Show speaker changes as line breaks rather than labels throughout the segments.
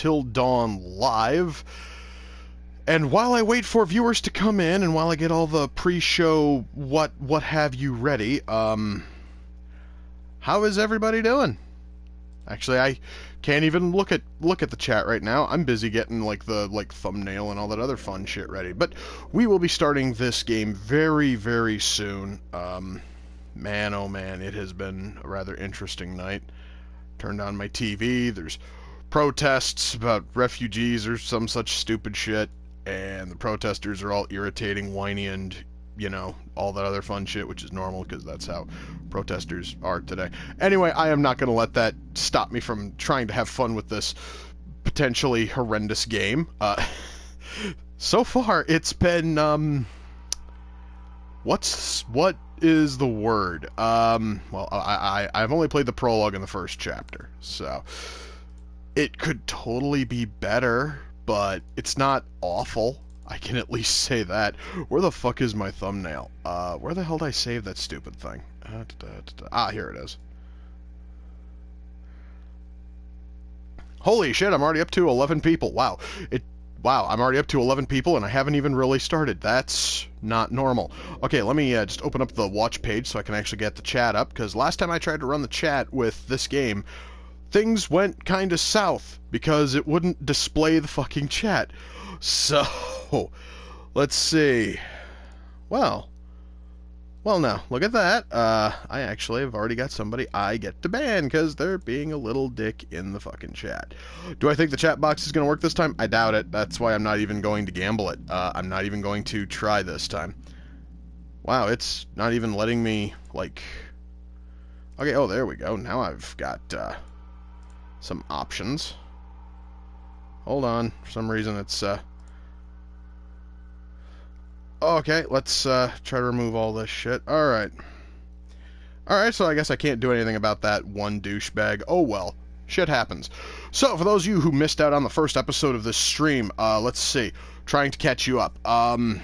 Until Dawn live. And while I wait for viewers to come in, and while I get all the pre-show what what have you ready, um, how is everybody doing? Actually, I can't even look at look at the chat right now. I'm busy getting like the like thumbnail and all that other fun shit ready. But we will be starting this game very very soon. Um, man, oh man, it has been a rather interesting night. Turned on my TV. There's protests about refugees or some such stupid shit, and the protesters are all irritating, whiny, and you know all that other fun shit, which is normal because that's how protesters are today. Anyway, I am not going to let that stop me from trying to have fun with this potentially horrendous game. Uh, so far, it's been um, what's what is the word? Um, well, I, I I've only played the prologue in the first chapter, so it could totally be better, but it's not awful. I can at least say that. Where the fuck is my thumbnail? Uh, where the hell did I save that stupid thing? Uh, da, da, da, ah, here it is. Holy shit, I'm already up to 11 people. Wow. It wow, I'm already up to 11 people and I haven't even really started. That's not normal. Okay, let me uh, just open up the watch page so I can actually get the chat up because last time I tried to run the chat with this game, things went kind of south because it wouldn't display the fucking chat. So, let's see. Well, well, now, look at that. Uh, I actually have already got somebody I get to ban because they're being a little dick in the fucking chat. Do I think the chat box is going to work this time? I doubt it. That's why I'm not even going to gamble it. Uh, I'm not even going to try this time. Wow, it's not even letting me, like... Okay, oh, there we go. Now I've got uh, some options. Hold on. For some reason it's... Uh, Okay, let's uh, try to remove all this shit. Alright. Alright, so I guess I can't do anything about that one douchebag. Oh well. Shit happens. So, for those of you who missed out on the first episode of this stream, uh, let's see. Trying to catch you up. Um,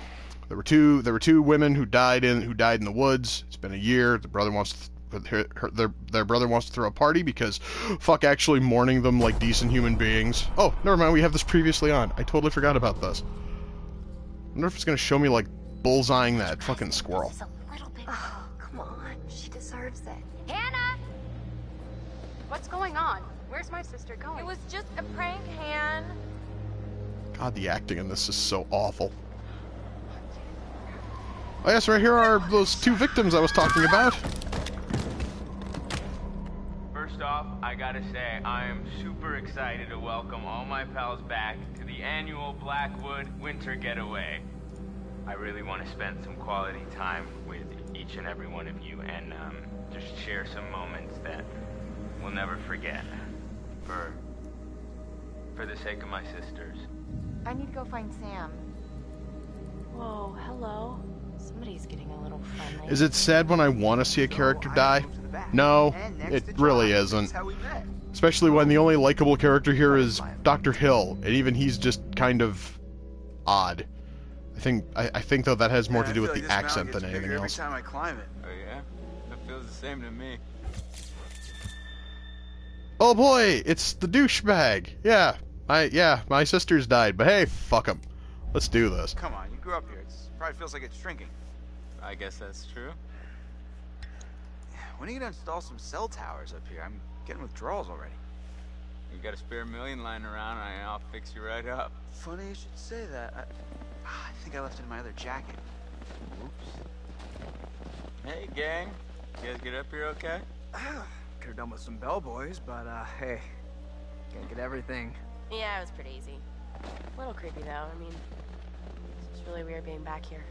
there were two. There were two women who died in who died in the woods. It's been a year. The brother wants to, her, her, their their brother wants to throw a party because fuck actually mourning them like decent human beings. Oh, never mind. We have this previously on. I totally forgot about this wonder if it's gonna show me like bullseyeing that fucking squirrel.
Oh, come on. She deserves it.
Hannah! What's going on? Where's my sister going?
It was just a prank, Han.
God, the acting in this is so awful. Oh yes, right here are those two victims I was talking about.
First off, I gotta say, I am super excited to welcome all my pals back to the annual Blackwood Winter Getaway. I really want to spend some quality time with each and every one of you and um, just share some moments that we'll never forget. For, for the sake of my sisters.
I need to go find Sam.
Whoa, hello. Somebody's getting a little friendly.
Is it sad when I want to see a character die? No, it really isn't. Especially when the only likable character here is Dr. Hill, and even he's just kind of odd. I think I, I think though that has more to do with the accent than anything else.
Every time I climb it. Oh yeah, that feels the same to me.
Oh boy, it's the douchebag. Yeah, I yeah, my sister's died, but hey, fuck him. Let's do this.
Come on, you grew up here. It probably feels like it's shrinking. I guess that's true. When are you gonna install some cell towers up here? I'm getting withdrawals already. You got a spare million lying around, and I'll fix you right up. Funny you should say that. I, I think I left it in my other jacket. Oops. Hey, gang. You guys get up here okay?
Could have done with some bellboys, but uh, hey, can't get everything.
Yeah, it was pretty easy. A little creepy though. I mean, it's really weird being back here.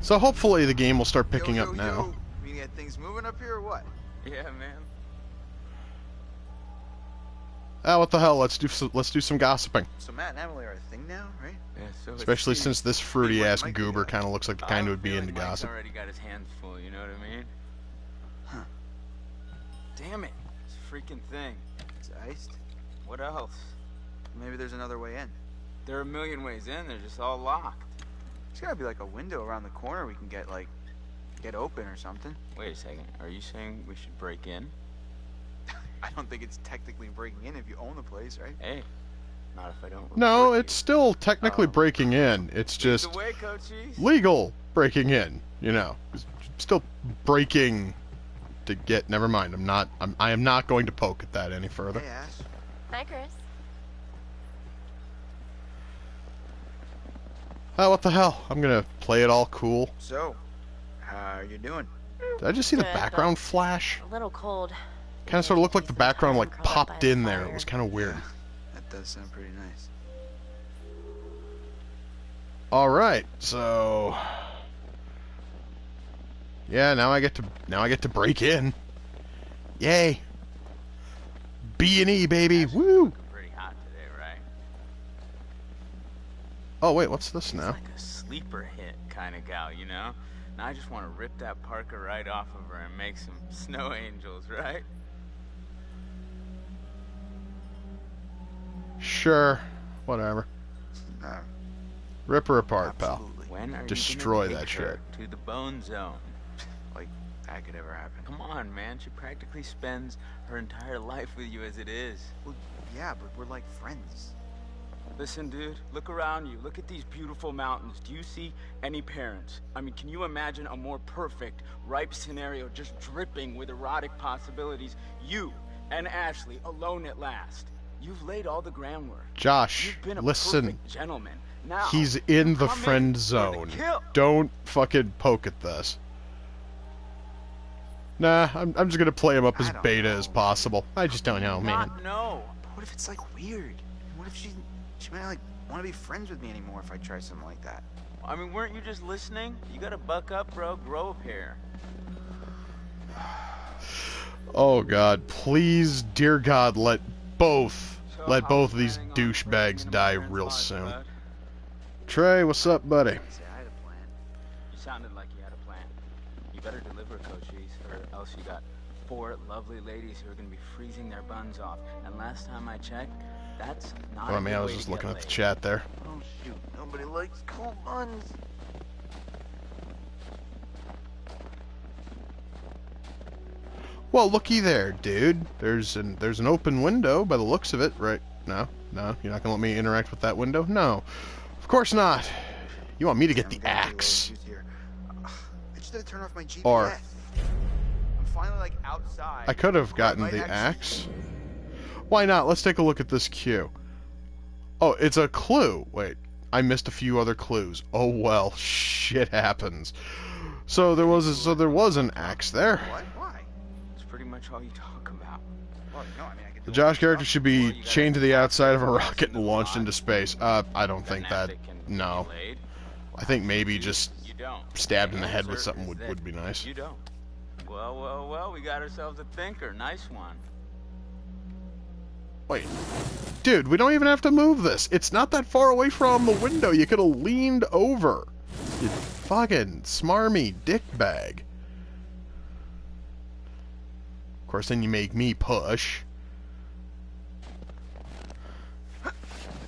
So hopefully the game will start picking
yo,
up now.
Yo. We get things moving up here or what? Yeah, man.
Ah, what the hell? Let's do some, let's do some gossiping.
So Matt and Emily are a thing now, right? Yeah, so
Especially since this fruity ass goober kind of looks like the kind who would be into gossip.
already got his hands full, you know what I mean? Huh. Damn it. This freaking thing. It's iced. What else? Maybe there's another way in. There are a million ways in, they're just all locked. There's gotta be like a window around the corner we can get like
get open or something.
Wait a second. Are you saying we should break in?
I don't think it's technically breaking in if you own the place, right?
Hey, not if I don't.
No,
report
it's still technically
Oh.
breaking in. It's just
the way,
legal breaking in. You know, still breaking to get. Never mind. I'm not. I'm. I am not going to poke at that any further.
Hey, Ash.
Hi, Chris.
Oh, what the hell? I'm gonna play it all cool.
So, how are you doing?
Did I just see the
Good, but-
background flash?
A little cold.
Kind of sort of looked like the background like
curled up
popped
the
in there. It was kind of weird.
That does sound pretty nice.
All right, so yeah, now I get to now I get to break in. Yay! B and E baby, woo!
Pretty hot today, right?
Oh wait, what's this now?
Like a sleeper hit kind of gal, you know? Now I just want to rip that Parker right off of her and make some snow angels, right?
Sure, whatever. Rip her apart, pal.
absolutely.
When are
Destroy
you
that
take her to the bone zone?
Like, that could ever happen.
Come on, man. She practically spends her entire life with you as it is.
Well, yeah, but we're like friends.
Listen, dude, look around you. Look at these beautiful mountains. Do you see any parents? I mean, can you imagine a more perfect, ripe scenario just dripping with erotic possibilities? You and Ashley alone at last. You've laid all the groundwork.
Josh,
You've been a
listen.
perfect gentleman. Now,
He's in the
come in
friend zone. Don't fucking poke at this. Nah, I'm, I'm just gonna play him up as beta
know.
as possible. I just don't know, man.
Not know.
But what if it's like weird? What if she she might not like want to be friends with me anymore if I try something like that?
I mean, weren't you just listening? You gotta buck up, bro. Grow a pair.
Oh god, please, dear God, let both
So
let
how
both of these
planning on breaking
douchebags die real soon. Trey, what's up, buddy?
You got four lovely ladies who are gonna be freezing their buns off. And last time I checked, that's not.
Oh,
a
I mean, I was just looking at the chat there.
Oh shoot, nobody likes cold buns.
Well, looky there, dude. There's an there's an open window by the looks of it, right? No, no, you're not gonna let me interact with that window? No, of course not. You want me to get the
I'm gonna be a little
axe?
confused here. Ugh, I just had to turn off my GPS.
Or-
I'm finally like outside.
I could have gotten the
actually-
axe. Why not? Let's take a look at this cue. Oh, it's a clue. Wait, I missed a few other clues. Oh well, shit happens. So there was a, so there was an axe there.
What? Why?
It's pretty much all you talk about.
Well, no, I mean I.
The Josh character should be chained to the outside of a rocket and launched into space. Uh, I don't think that.
it can get
No. I think maybe just stabbed in the
The
head with something would, would be nice.
You don't. Well, well, well, we got ourselves a thinker. Nice one.
Wait, dude, we don't even have to move this. It's not that far away from the window. You could have leaned over. You fucking smarmy dickbag. Of course, then you make me push.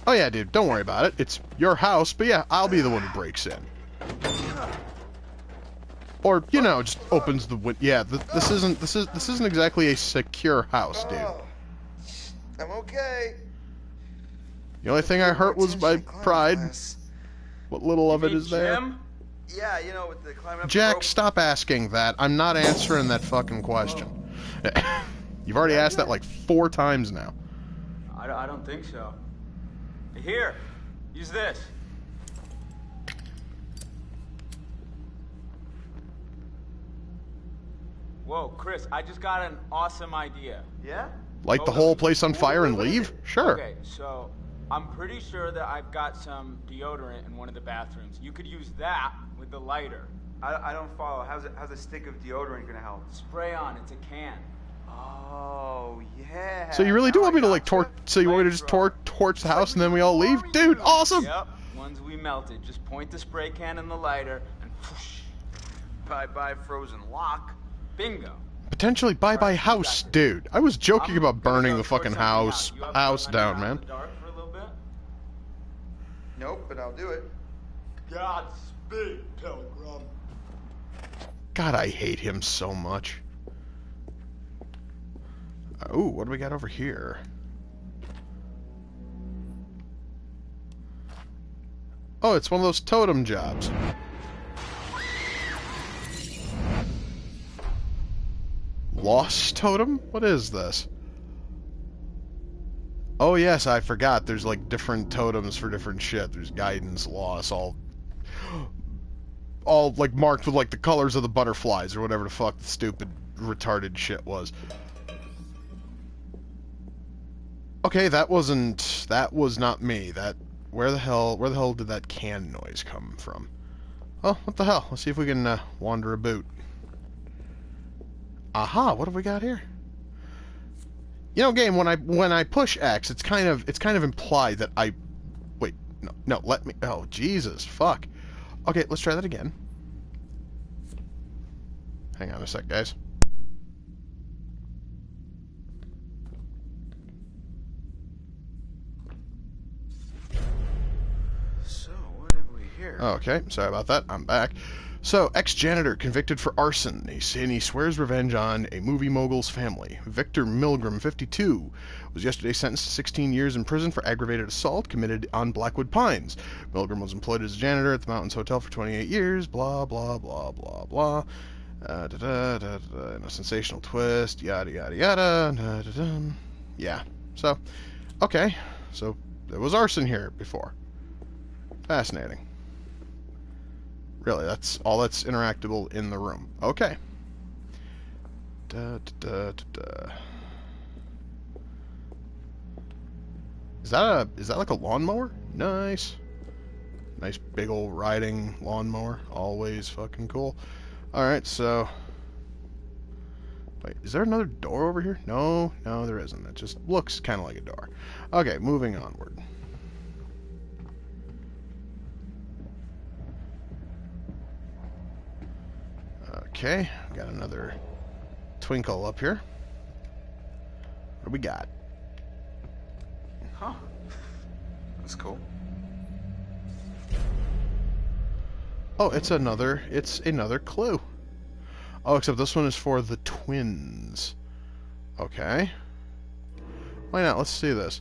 Oh yeah, dude, don't worry about it. It's your house, but yeah, I'll be the one who breaks in. Or you know, just opens the window. Yeah, th- this isn't this is this isn't exactly a secure house, dude.
Oh, I'm okay.
The only thing I hurt was my pride. What little of it is Hey, there.
Jim?
Yeah, you know, with the climbing up
Jack,
rope.
stop asking that. I'm not answering that fucking question. You've already asked that like four times now.
I, don't- I don't think so. Here, use this. Whoa, Chris, I just got an awesome idea.
Yeah?
Light the whole place on fire and leave? Sure.
Okay, so I'm pretty sure that I've got some deodorant in one of the bathrooms. You could use that with the lighter.
I, I don't follow. How's a, how's a stick of deodorant gonna help?
Spray on, it's a can.
Oh yeah.
So you really do
Now
want me to like
gotcha.
torch? So you want me to just tor- torch the house and then we all leave? Dude, awesome!
Yep, ones we melted. Just point the spray can in the lighter and whoosh.
Bye bye frozen lock.
Bingo.
Potentially bye bye house, dude. I was joking
I'm
about burning the fucking house
out. You up
house down, man.
in the dark for a little bit?
Nope, but I'll do it.
Godspeed, Pilgrim.
God, I hate him so much. Oh, what do we got over here? Oh, it's one of those totem jobs. Lost totem? What is this? Oh yes, I forgot. There's like different totems for different shit. There's guidance, loss, all all like marked with like the colors of the butterflies or whatever the fuck the stupid retarded shit was. Okay, that wasn't that was not me. That where the hell where the hell did that can noise come from? Oh, what the hell? Let's see if we can uh, wander a boot. Aha, what have we got here? You know, game when I when I push X, it's kind of it's kind of implied that I wait, no, no, let me Oh, Jesus, fuck. Okay, let's try that again. Hang on a sec, guys.
So, what have we here?
Okay, sorry about that. I'm back. So, ex-janitor convicted for arson. He, and he swears revenge on a movie mogul's family. Victor Milgram, 52, was yesterday sentenced to 16 years in prison for aggravated assault committed on Blackwood Pines. Milgram was employed as a janitor at the Mountains Hotel for 28 years. Blah, blah, blah, blah, blah. Uh, da, da, da, da, and a sensational twist. Yada, yada, yada. Da, da, da. Yeah. So, okay. So, there was arson here before. Fascinating. Really, that's all that's interactable in the room. Okay. Da, da, da, Is that a is that like a lawnmower? Nice. Nice big old riding lawnmower. Always fucking cool. Alright, so Wait, is there another door over here? No, no, there isn't. It just looks kind of like a door. Okay, moving onward. Okay, got another twinkle up here. What do we got?
Huh. That's cool.
Oh, it's another it's another clue. Oh, except this one is for the twins. Okay. Why not? Let's see this.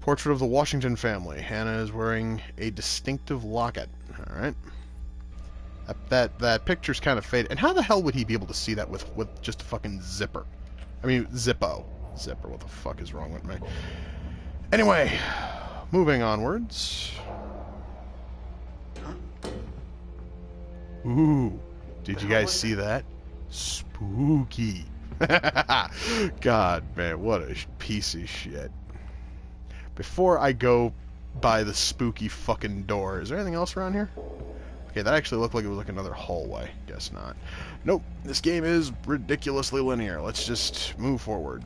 Portrait of the Washington family. Hannah is wearing a distinctive locket. All right. That that, picture's kind of faded. And how the hell would he be able to see that with with just a fucking zipper? I mean, Zippo. Zipper. What the fuck is wrong with me? Anyway, moving onwards. Ooh, did you guys see that? Spooky. God, man, what a piece of shit. Before I go by the spooky fucking door, is there anything else around here? Okay, that actually looked like it was like another hallway. Guess not. Nope, this game is ridiculously linear. Let's just move forward.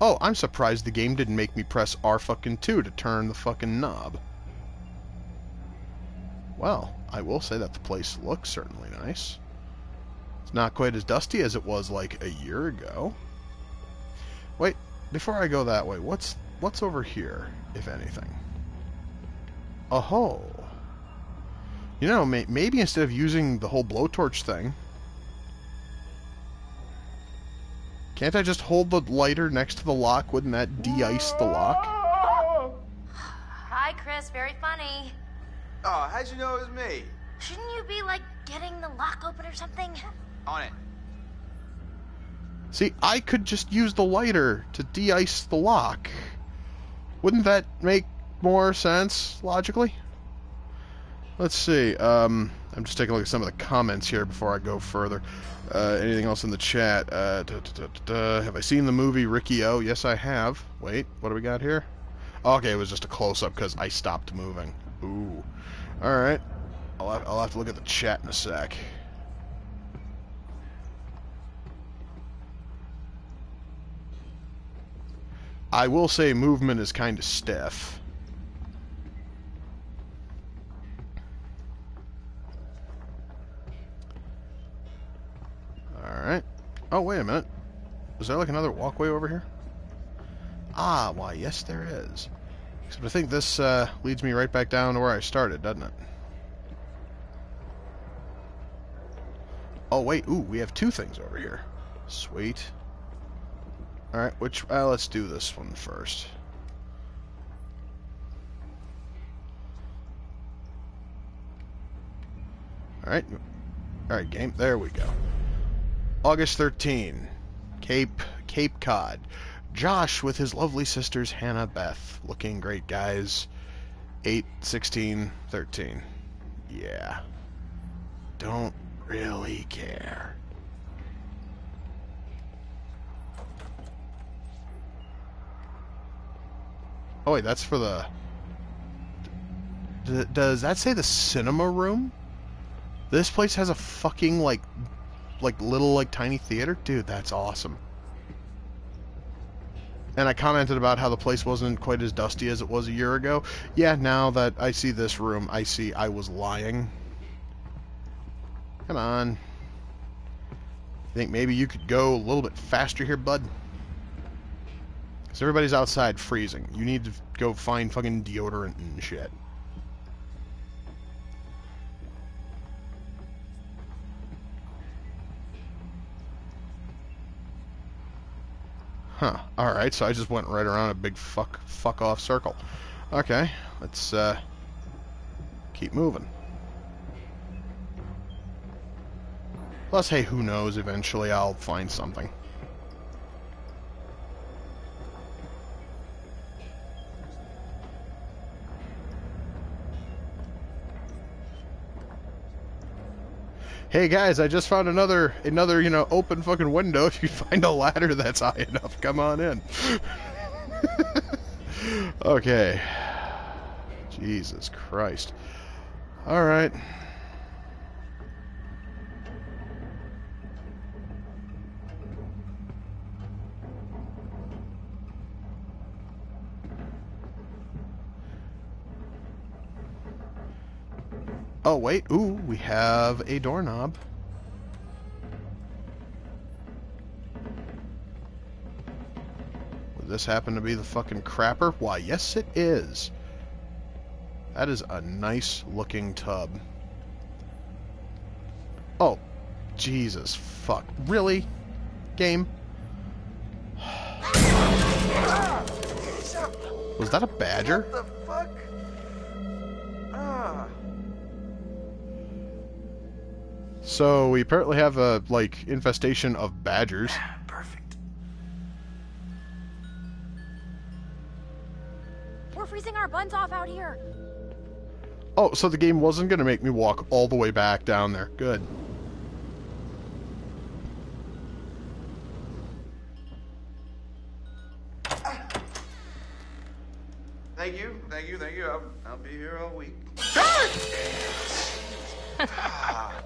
Oh, I'm surprised the game didn't make me press R fucking 2 to turn the fucking knob. Well, I will say that the place looks certainly nice. It's not quite as dusty as it was like a year ago. Wait, before I go that way, what's what's over here, if anything? Oh, you know, may, maybe instead of using the whole blowtorch thing, can't I just hold the lighter next to the lock? Wouldn't that de-ice the lock?
Hi, Chris. Very funny.
Oh, how'd you know it was me?
Shouldn't you be, like, getting the lock open or something?
On it.
See, I could just use the lighter to de-ice the lock. Wouldn't that make more sense, logically? Let's see. Um, I'm just taking a look at some of the comments here before I go further. Uh, anything else in the chat? Uh, da, da, da, have I seen the movie Ricky O? Yes, I have. Wait, what do we got here? Okay, it was just a close-up because I stopped moving. Ooh. Alright. I'll have, I'll have to look at the chat in a sec. I will say movement is kind of stiff. Alright. Oh, wait a minute. Is there like another walkway over here? Ah, why, yes there is. Except I think this uh, leads me right back down to where I started, doesn't it? Oh wait, ooh, we have two things over here. Sweet. All right, which uh, let's do this one first. All right, all right, game. There we go. August 13, Cape Cape Cod. Josh with his lovely sisters Hannah Beth, looking great guys. 8, 16, 13. Yeah. Don't really care. Oh wait, that's for the. Does that say the cinema room? This place has a fucking like, like little like tiny theater, dude. That's awesome. And I commented about how the place wasn't quite as dusty as it was a year ago. Yeah, now that I see this room, I see I was lying. Come on. I think maybe you could go a little bit faster here, bud? Because everybody's outside freezing. You need to go find fucking deodorant and shit. Huh. Alright, so I just went right around a big fuck fuck off circle. Okay, let's uh keep moving. Plus, hey, who knows, eventually I'll find something. Hey guys, I just found another another, you know, open fucking window. If you find a ladder that's high enough, come on in. okay. Jesus Christ. All right. Oh, wait. Ooh, we have a doorknob. Would this happen to be the fucking crapper? Why, yes it is. That is a nice looking tub. Oh, Jesus fuck. Really? Game? Was that a badger?
What the fuck? Ah.
So we apparently have a like infestation of badgers.
Ah, perfect.
We're freezing our buns off out here.
Oh, so the game wasn't gonna make me walk all the way back down there. Good.
Thank you, thank you, thank you. I'll, I'll be here all week. Ah.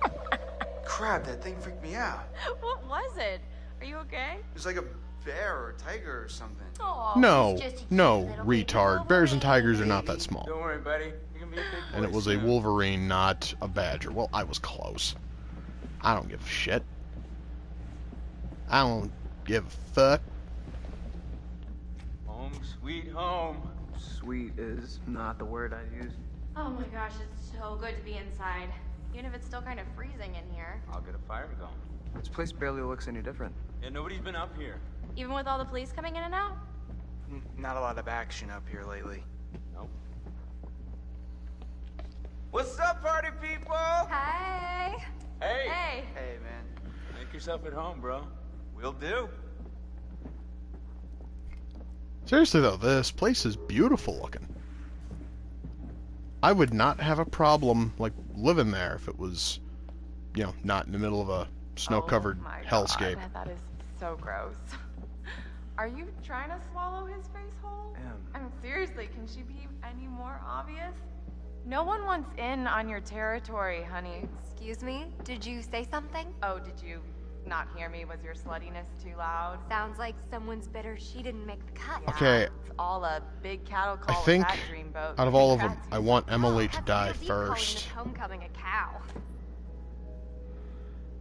Crap, that thing freaked me out.
What was it? Are you okay?
It was like a bear or a tiger or something.
Oh,
No,
he's just a cute
no, retard. Bears and tigers are not that small.
Don't worry, buddy. You're gonna be a big boy
And it was a wolverine, not a badger. Well, I was close. I don't give a shit. I don't give a fuck.
Home, sweet home.
Sweet is not the word I use.
Oh my gosh, it's so good to be inside. Even if it's still kind of freezing in here.
I'll get a fire going.
This place barely looks any different.
Yeah, nobody's been up here.
Even with all the police coming in and out?
N- Not a lot of action up here lately.
Nope.
What's up, party people?
Hey!
Hey,
Hey!
Hey, man.
make yourself at home, bro.
Will do.
Seriously though, this place is beautiful looking. I would not have a problem like living there if it was, you know, not in the middle of a snow-covered
Oh my
hellscape.
God, that is so gross. Are you trying to swallow his face hole?
Am.
I mean, seriously, can she be any more obvious? No one wants in on your territory, honey.
Excuse me? Did you say something?
Oh, did you not hear me? Was your sluttiness too loud?
Sounds like someone's bitter she didn't make the cut.
Yeah,
Okay.
It's all a big cattle
I
call with
think
that dreamboat.
out of all of them, I want Emily oh,
to
die
real deep calling
first.
homecoming a cow.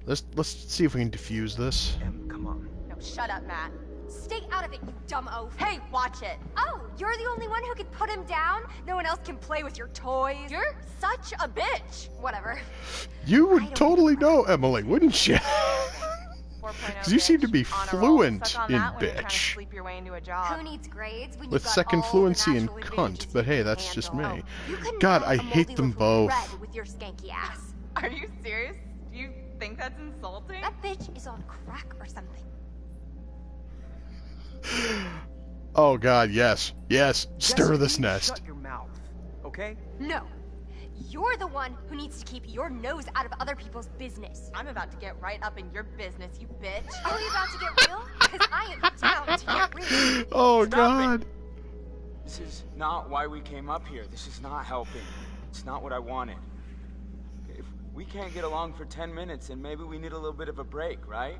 Let's let's see if we can defuse this.
Em, come on.
No, shut up, Matt. Stay out of it, you dumb oaf.
Hey, watch it.
Oh, you're the only one who can put him down? No one else can play with your toys?
You're such a bitch.
Whatever.
You would totally know, Emily, wouldn't you?
4.0
'Cause you seem to be
on a roll.
fluent in
that when you're trying to
bitch.
sleep your way into a job.
Who needs grades when
With second fluency in cunt, but hey, that's just me.
Oh,
God, I hate them both.
with your skanky ass.
Are you serious? Do you think that's insulting?
That bitch is on crack or something.
Oh God, yes, yes. Stir
Jesse,
this nest.
Shut your mouth, okay?
No. You're the one who needs to keep your nose out of other people's business.
I'm about to get right up in your business, you bitch.
Are we about to get real? Because I am down to get real.
Oh
Stop
God.
This is not why we came up here. This is not helping. It's not what I wanted. If we can't get along for 10 minutes, then maybe we need a little bit of a break, right?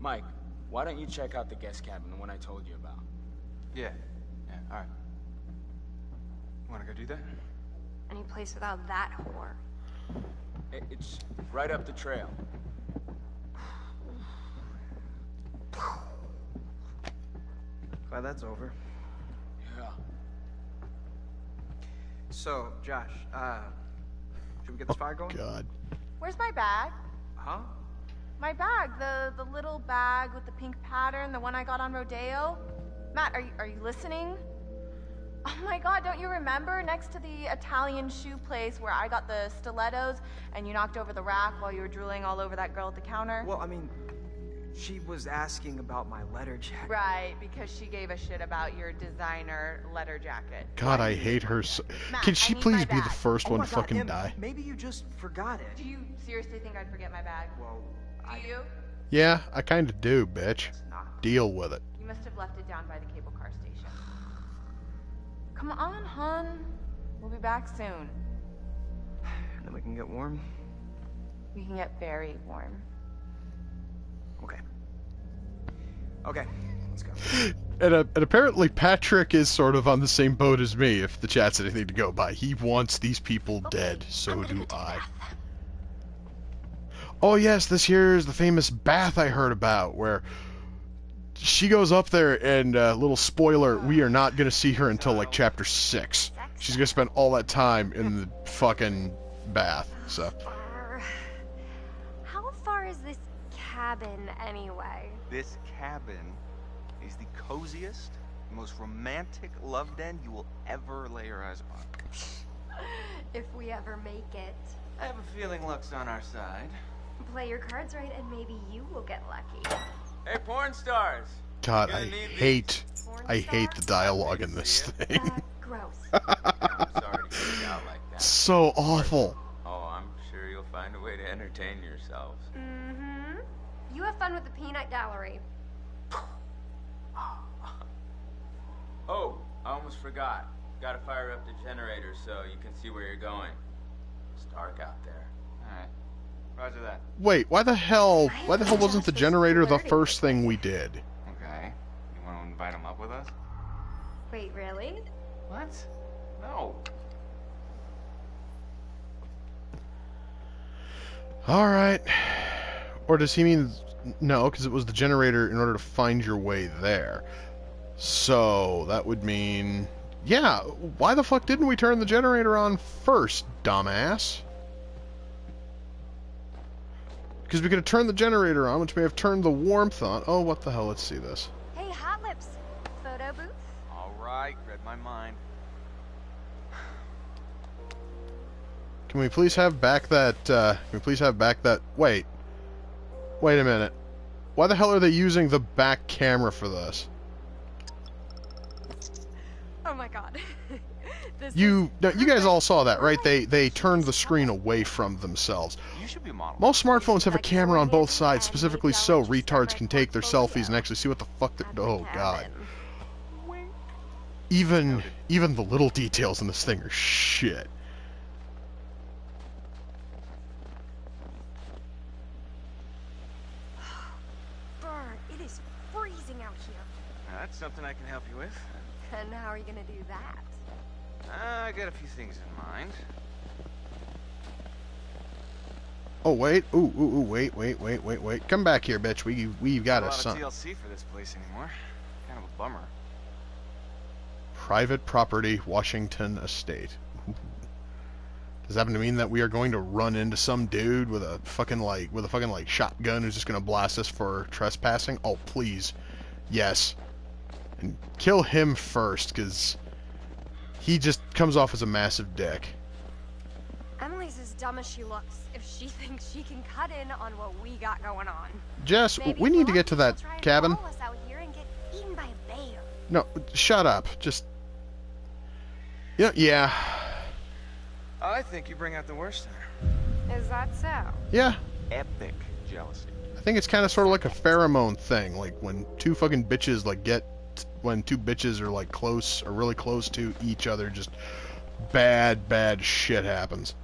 Mike, why don't you check out the guest cabin, the one I told you about?
Yeah. Yeah, alright. Wanna go do that?
Any place without that whore.
It's right up the trail.
Glad that's over.
Yeah.
So, Josh, uh, should we get this fire going?
God.
Where's my bag?
Huh?
My bag, the the little bag with the pink pattern, the one I got on Rodeo. Matt, are you are you listening? Oh my god, don't you remember next to the Italian shoe place where I got the stilettos and you knocked over the rack while you were drooling all over that girl at the counter?
Well, I mean, she was asking about my letter jacket.
Right, because she gave a shit about your designer letter jacket.
God, I hate her. So...
Matt,
Can she please be the first
Oh
one to
God,
fucking
Em,
die?
Maybe you just forgot it.
Do you seriously think I'd forget my bag?
Well,
Do you?
Yeah, I kind of do, bitch. Deal with it.
You must have left it down by the cable car station. Come on, hon. We'll be back soon.
Then we can get warm.
We can get very warm.
Okay. Okay, let's go.
And, uh, and apparently Patrick is sort of on the same boat as me, if the chat's anything to go by. He wants these people dead, so do I. Oh yes, this here is the famous bath I heard about, where she goes up there, and uh, little spoiler, we are not gonna see her until like chapter six. She's gonna spend all that time in the fucking bath. So
How far is this cabin anyway?
This cabin is the coziest, most romantic love den you will ever lay your eyes upon.
If we ever make it.
I have a feeling luck's on our side.
Play your cards right and maybe you will get lucky.
Hey, porn stars!
God, I hate,
Porn
I hate the dialogue in this thing.
Uh, gross.
I'm sorry to get you like that.
so awful.
Oh, I'm sure you'll find a way to entertain yourselves.
Mm-hmm. You have fun with the peanut gallery.
Oh, I almost forgot. Gotta fire up the generator so you can see where you're going. It's dark out there.
Alright. Roger that.
Wait, why the hell? Why the hell wasn't the generator the first thing we did?
Okay. You want to invite him up with us?
Wait, really?
What? No.
All right. Or does he mean no? Because it was the generator in order to find your way there. So that would mean, yeah. Why the fuck didn't we turn the generator on first, dumbass? Because we could have turned the generator on, which may have turned the warmth on. Oh, what the hell? Let's see this.
Hey, Hot Lips. Photo booth?
Alright, read my mind.
Can we please have back that? Uh, can we please have back that? Wait. Wait a minute. Why the hell are they using the back camera for this?
Oh my god. this
You, no, you guys all saw that, right? They they turned the screen away from themselves.
You should be a model.
Most smartphones have a camera on both sides, specifically so retards can take their selfies and actually see what the fuck. They're, oh god. Even even the little details in this thing are shit.
Burn, it is freezing out here.
That's something I can help you with.
And how are you gonna do that?
I got a few things in mind.
Oh wait, ooh, ooh, ooh, wait, wait, wait, wait, wait. Come back here, bitch. We we've got
Not
a
a
son.
of for this place anymore. Kind of a bummer.
Private property, Washington Estate. Does that happen to mean that we are going to run into some dude with a fucking like with a fucking like shotgun who's just gonna blast us for trespassing? Oh please, yes, and kill him first, cause he just comes off as a massive dick.
Emily's as dumb as she looks if she thinks she can cut in on what we got going on.
Jess,
Maybe
we need to get to that cabin.
follow us out here and get eaten by a bear.
No, shut up. Just yeah, yeah,
I think you bring out the worst in her.
Is that so?
yeah.
Epic jealousy.
I think it's kind of sort of like a pheromone thing, like when two fucking bitches like get when two bitches are like close or really close to each other, just bad, bad shit happens.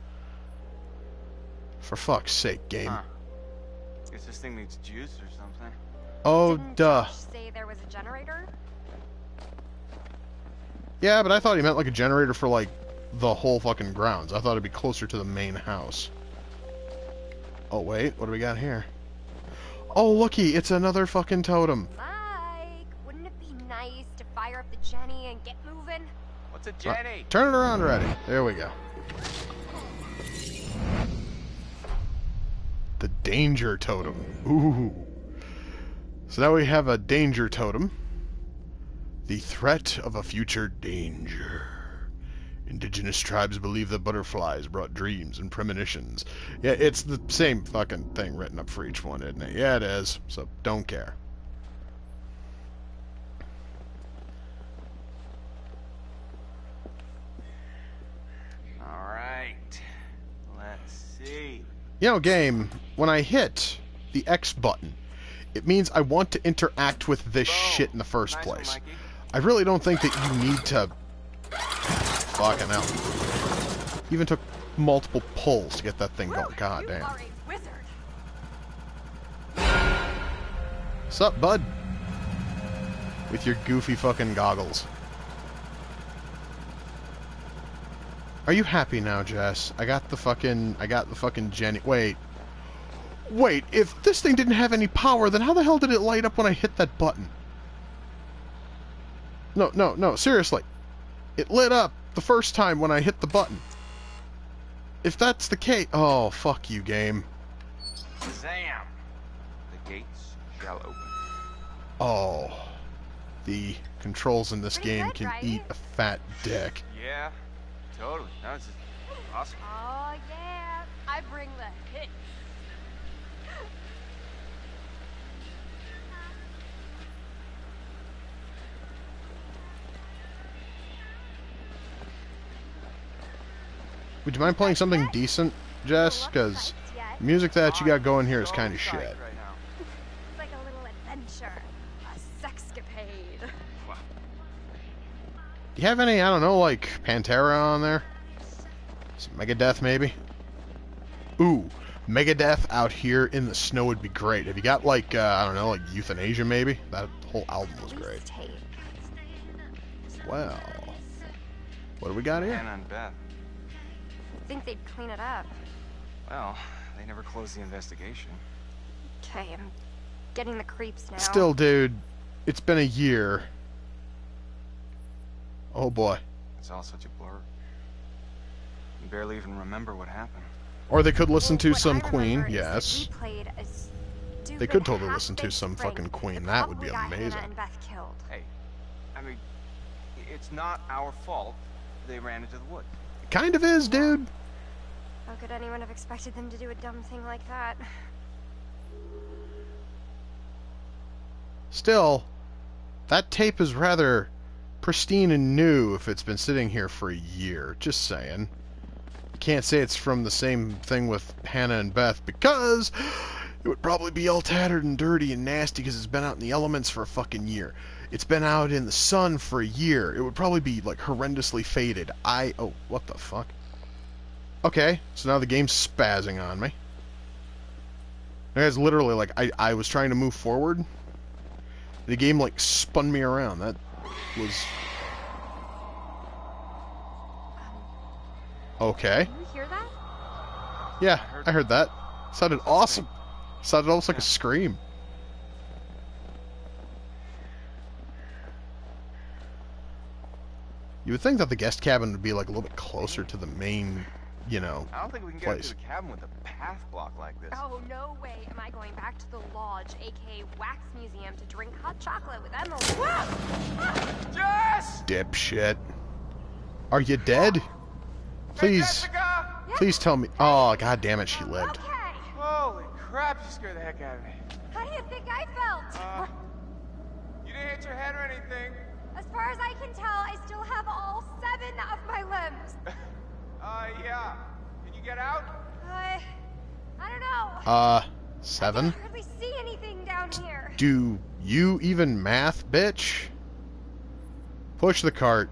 For fuck's sake, game.
Huh. Guess this thing needs juice or something.
Oh,
Didn't
duh.
Josh say there was a generator?
Yeah, but I thought he meant like a generator for like the whole fucking grounds. I thought it'd be closer to the main house. Oh wait, what do we got here? Oh looky, it's another fucking totem.
Mike,
Uh,
Jenny?
turn it around already. There we go. The danger totem. Ooh. So now we have a danger totem. The threat of a future danger. Indigenous tribes believe that butterflies brought dreams and premonitions. Yeah, it's the same fucking thing written up for each one, isn't it? Yeah, it is. So don't care.
Right. Let's see.
You know, game, when I hit the X button, it means I want to interact with this shit in the first
Nice
place.
Mikey.
I really don't think that you need to. Fucking hell. Even took multiple pulls to get that thing going. God damn.
Wizard.
Sup, bud? With your goofy fucking goggles. Are you happy now, Jess? I got the fucking. I got the fucking Jenny. Wait. Wait, if this thing didn't have any power, then how the hell did it light up when I hit that button? No, no, no, seriously. It lit up the first time when I hit the button. If that's the case. Oh, fuck you, game.
Zam. The gates shall open.
Oh. The controls in this
Pretty
game
good,
can
right?
eat a fat dick.
Yeah. Totally. That was awesome.
Oh yeah, I bring the hit.
Would you mind playing something decent, Jess? Because music that you oh, got going here is oh, kind of shit. Do you have any, I don't know, like Pantera on there? Some Megadeth, maybe? Ooh, Megadeth out here in the snow would be great. Have you got, like, uh, I don't know, like Youthanasia, maybe? That whole album was great. Well, what do we got here?
Hannah and Beth.
Think they'd clean it up.
Well, they never closed the investigation.
Okay, I'm getting the creeps now.
Still, dude, it's been a year. Oh boy.
It's all such a blur. You barely even remember what happened.
Or they could listen to
What
some Queen,
remember is that
yes.
we played a
They
stupid
could totally listen to some
prank
fucking Queen.
that
That would be amazing.
Hannah and Beth killed.
Hey, I mean, it's not our fault they ran into the woods.
Kind of is, dude.
How could anyone have expected them to do a dumb thing like that?
Still, that tape is rather pristine and new if it's been sitting here for a year. Just saying. Can't say it's from the same thing with Hannah and Beth because it would probably be all tattered and dirty and nasty because it's been out in the elements for a fucking year. It's been out in the sun for a year. It would probably be like horrendously faded. I oh what the fuck? Okay, so now the game's spazzing on me. Guys, literally like I I was trying to move forward. The game like spun me around. That was okay.
Did you hear that?
Yeah, I heard that. Sounded awesome. Sounded almost like a scream. You would think that the guest cabin would be like a little bit closer to the main, you know,
I don't think we can get
place.
into the cabin with a path block like this.
Oh, no way am I going back to the lodge, aka Wax Museum, to drink hot chocolate with Emily.
Jess!
Dipshit. Are you dead? Please, please tell me. Oh, god damn it, she lived.
Holy crap, you scared the heck out of me.
How do you think I felt?
Uh, you didn't hit your head or anything.
As far as I can tell, I still have all seven of my limbs.
Uh, yeah. Can you get out?
I, I don't know.
Uh, seven?
I can't hardly see anything down here.
Do you even math, bitch? Push the cart.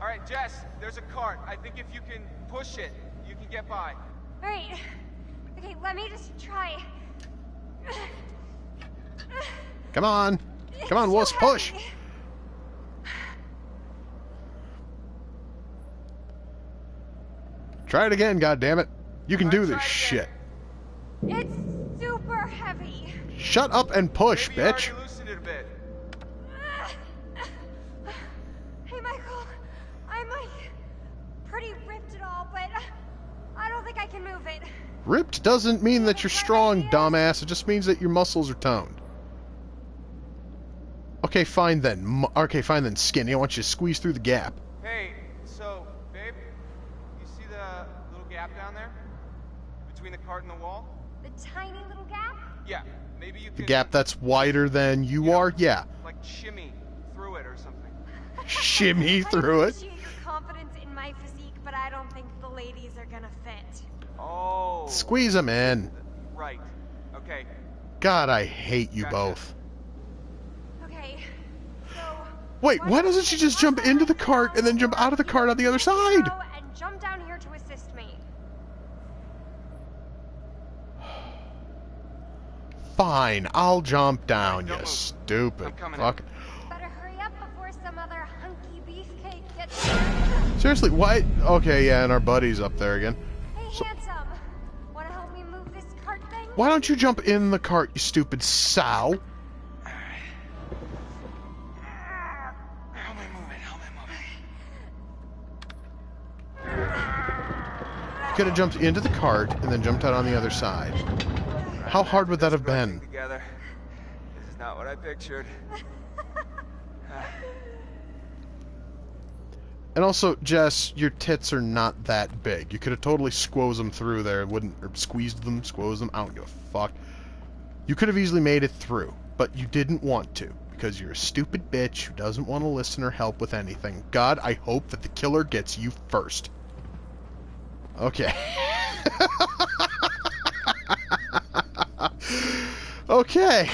All right, Jess, there's a cart. I think if you can push it, you can get by.
All right. Okay, let me just try.
Come on. Come on,
It's
wuss,
so
push. Try it again, God damn it! You can do this shit.
It's super heavy.
Shut up and push,
Maybe
bitch.
a bit.
Hey, Michael. I'm like pretty ripped and all, but I don't think I can move it.
Ripped doesn't mean that you're strong, dumbass. It just means that your muscles are toned. Okay, fine then. M- okay, fine then, skinny. I want you to squeeze through the gap.
Hey, so, babe, you see the little gap down there? Between the the wall?
The tiny little gap?
Yeah, maybe you
The gap that's wider than you are? Yeah.
like, shimmy through it or something.
Shimmy through it.
confidence in my physique, but I don't think the ladies are gonna fit.
Oh.
Squeeze them in.
Right. Okay.
God, I hate you both.
Okay. So
Wait, why doesn't she just jump into the cart and then jump out of the cart on the other side?
go and jump down here to assist me.
Fine, I'll jump down, you stupid fuck.
Better hurry up before some other hunky beefcake gets.
Seriously, why? Okay, yeah, and our buddy's up there again.
Hey, handsome. Wanna help me move this cart thing?
Why don't you jump in the cart, you stupid sow? You could have jumped into the cart and then jumped out on the other side. How hard would that have been?
Together. This is not what I pictured.
And also, Jess, your tits are not that big. You could have totally squoze them through there, wouldn't or squeezed them, squoze them. I don't give a fuck. You could have easily made it through, but you didn't want to because you're a stupid bitch who doesn't want to listen or help with anything. God, I hope that the killer gets you first. Okay. okay.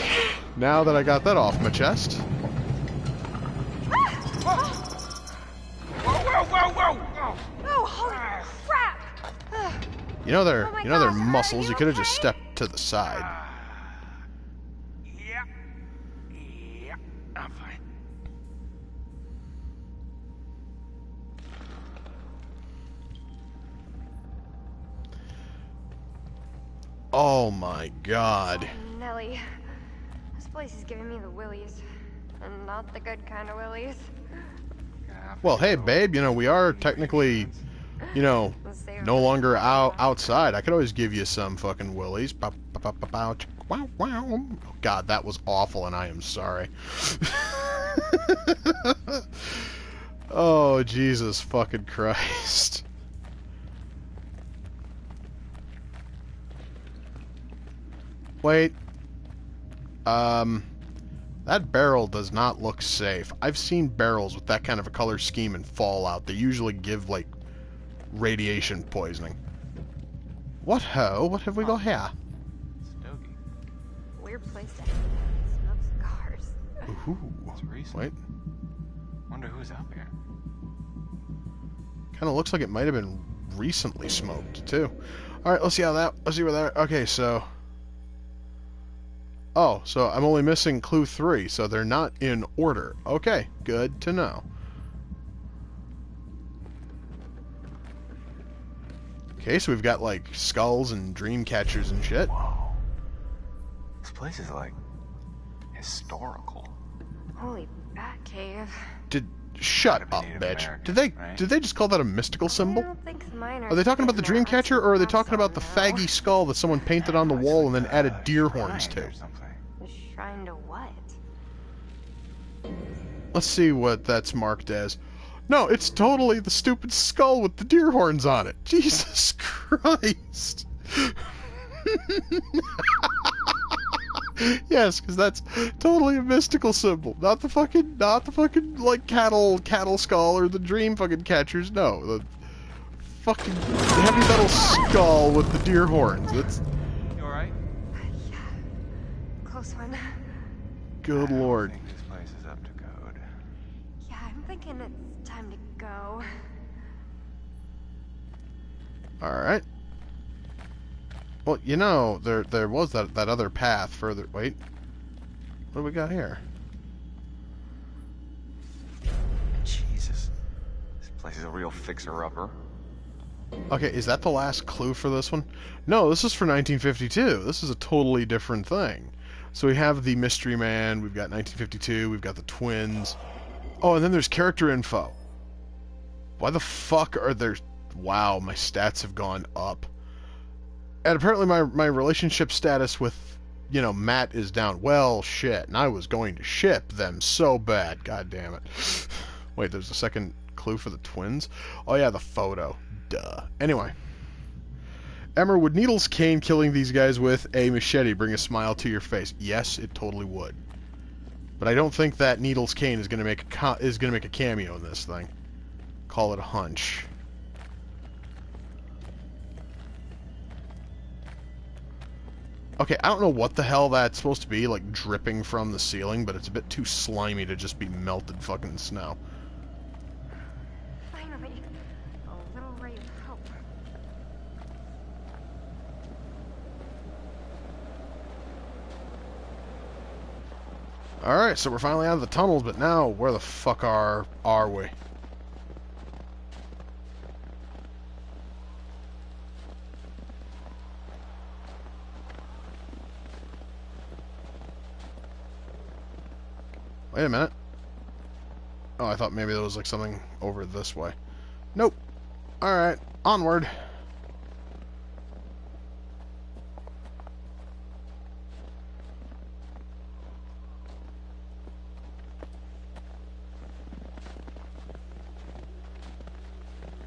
Now that I got that off my chest.
Whoa, whoa, whoa, whoa!
Oh, holy crap!
You know their,
Oh
you know their
gosh,
muscles.
you
You could have just stepped to the side.
Yeah. Yeah. I'm fine.
Oh my God.
Oh, Nelly, this place is giving me the willies. And not the good kind of willies.
Well, hey, babe. You know we are technically, you know, no longer out outside. I could always give you some fucking willies. Bow, bow, bow, wow, wow. Oh, God, that was awful, and I am sorry. oh Jesus fucking Christ. Wait. Um, that barrel does not look safe. I've seen barrels with that kind of a color scheme in Fallout. They usually give, like, radiation poisoning. What ho? What have we got here?
Weird place to smoke cigars.
Ooh.
It's recent.
Wait.
Wonder who's out there.
Kind of looks like it might have been recently smoked, too. Alright, let's see how that... Let's see where that... Okay, so... Oh, so I'm only missing clue three, so they're not in order. Okay, good to know. Okay, so we've got like skulls and dream catchers and shit.
This place is like historical.
Holy bat cave.
Did shut up, bitch. Did they did they just call that a mystical symbol?
I don't think mine are.
Are they talking about the dream catcher, or are they talking about the faggy skull that someone painted on the wall and then added deer horns to?
Shrine to what?
Let's see what that's marked as. No, it's totally the stupid skull with the deer horns on it. Jesus Christ. yes, because that's totally a mystical symbol. Not the fucking, not the fucking like cattle, cattle skull or the dream fucking catchers. No, the fucking heavy metal skull with the deer horns. That's good lord.
This place is up to code.
Yeah, I'm thinking it's time to go.
All right. Well, you know, there there was that that other path further. Wait, what do we got here?
Jesus. This place is a real fixer-upper.
Okay, is that the last clue for this one? No, this is for 1952. This is a totally different thing. So we have the Mystery Man, we've got 1952, we've got the twins. Oh, and then there's character info. Why the fuck are there... Wow, my stats have gone up. And apparently my, my relationship status with, you know, Matt is down. Well, shit, and I was going to ship them so bad. God damn it. Wait, there's a second clue for the twins? Oh yeah, the photo. Duh. Anyway. Emer, would Needles Kane killing these guys with a machete bring a smile to your face? Yes, it totally would. But I don't think that Needles Kane is going to make a is going to make a cameo in this thing. Call it a hunch. Okay, I don't know what the hell that's supposed to be, like dripping from the ceiling, but it's a bit too slimy to just be melted fucking snow.
Finally, a little ray of hope.
Alright, so we're finally out of the tunnels, but now where the fuck are are we? Wait a minute. Oh, I thought maybe there was like something over this way. Nope. Alright, onward.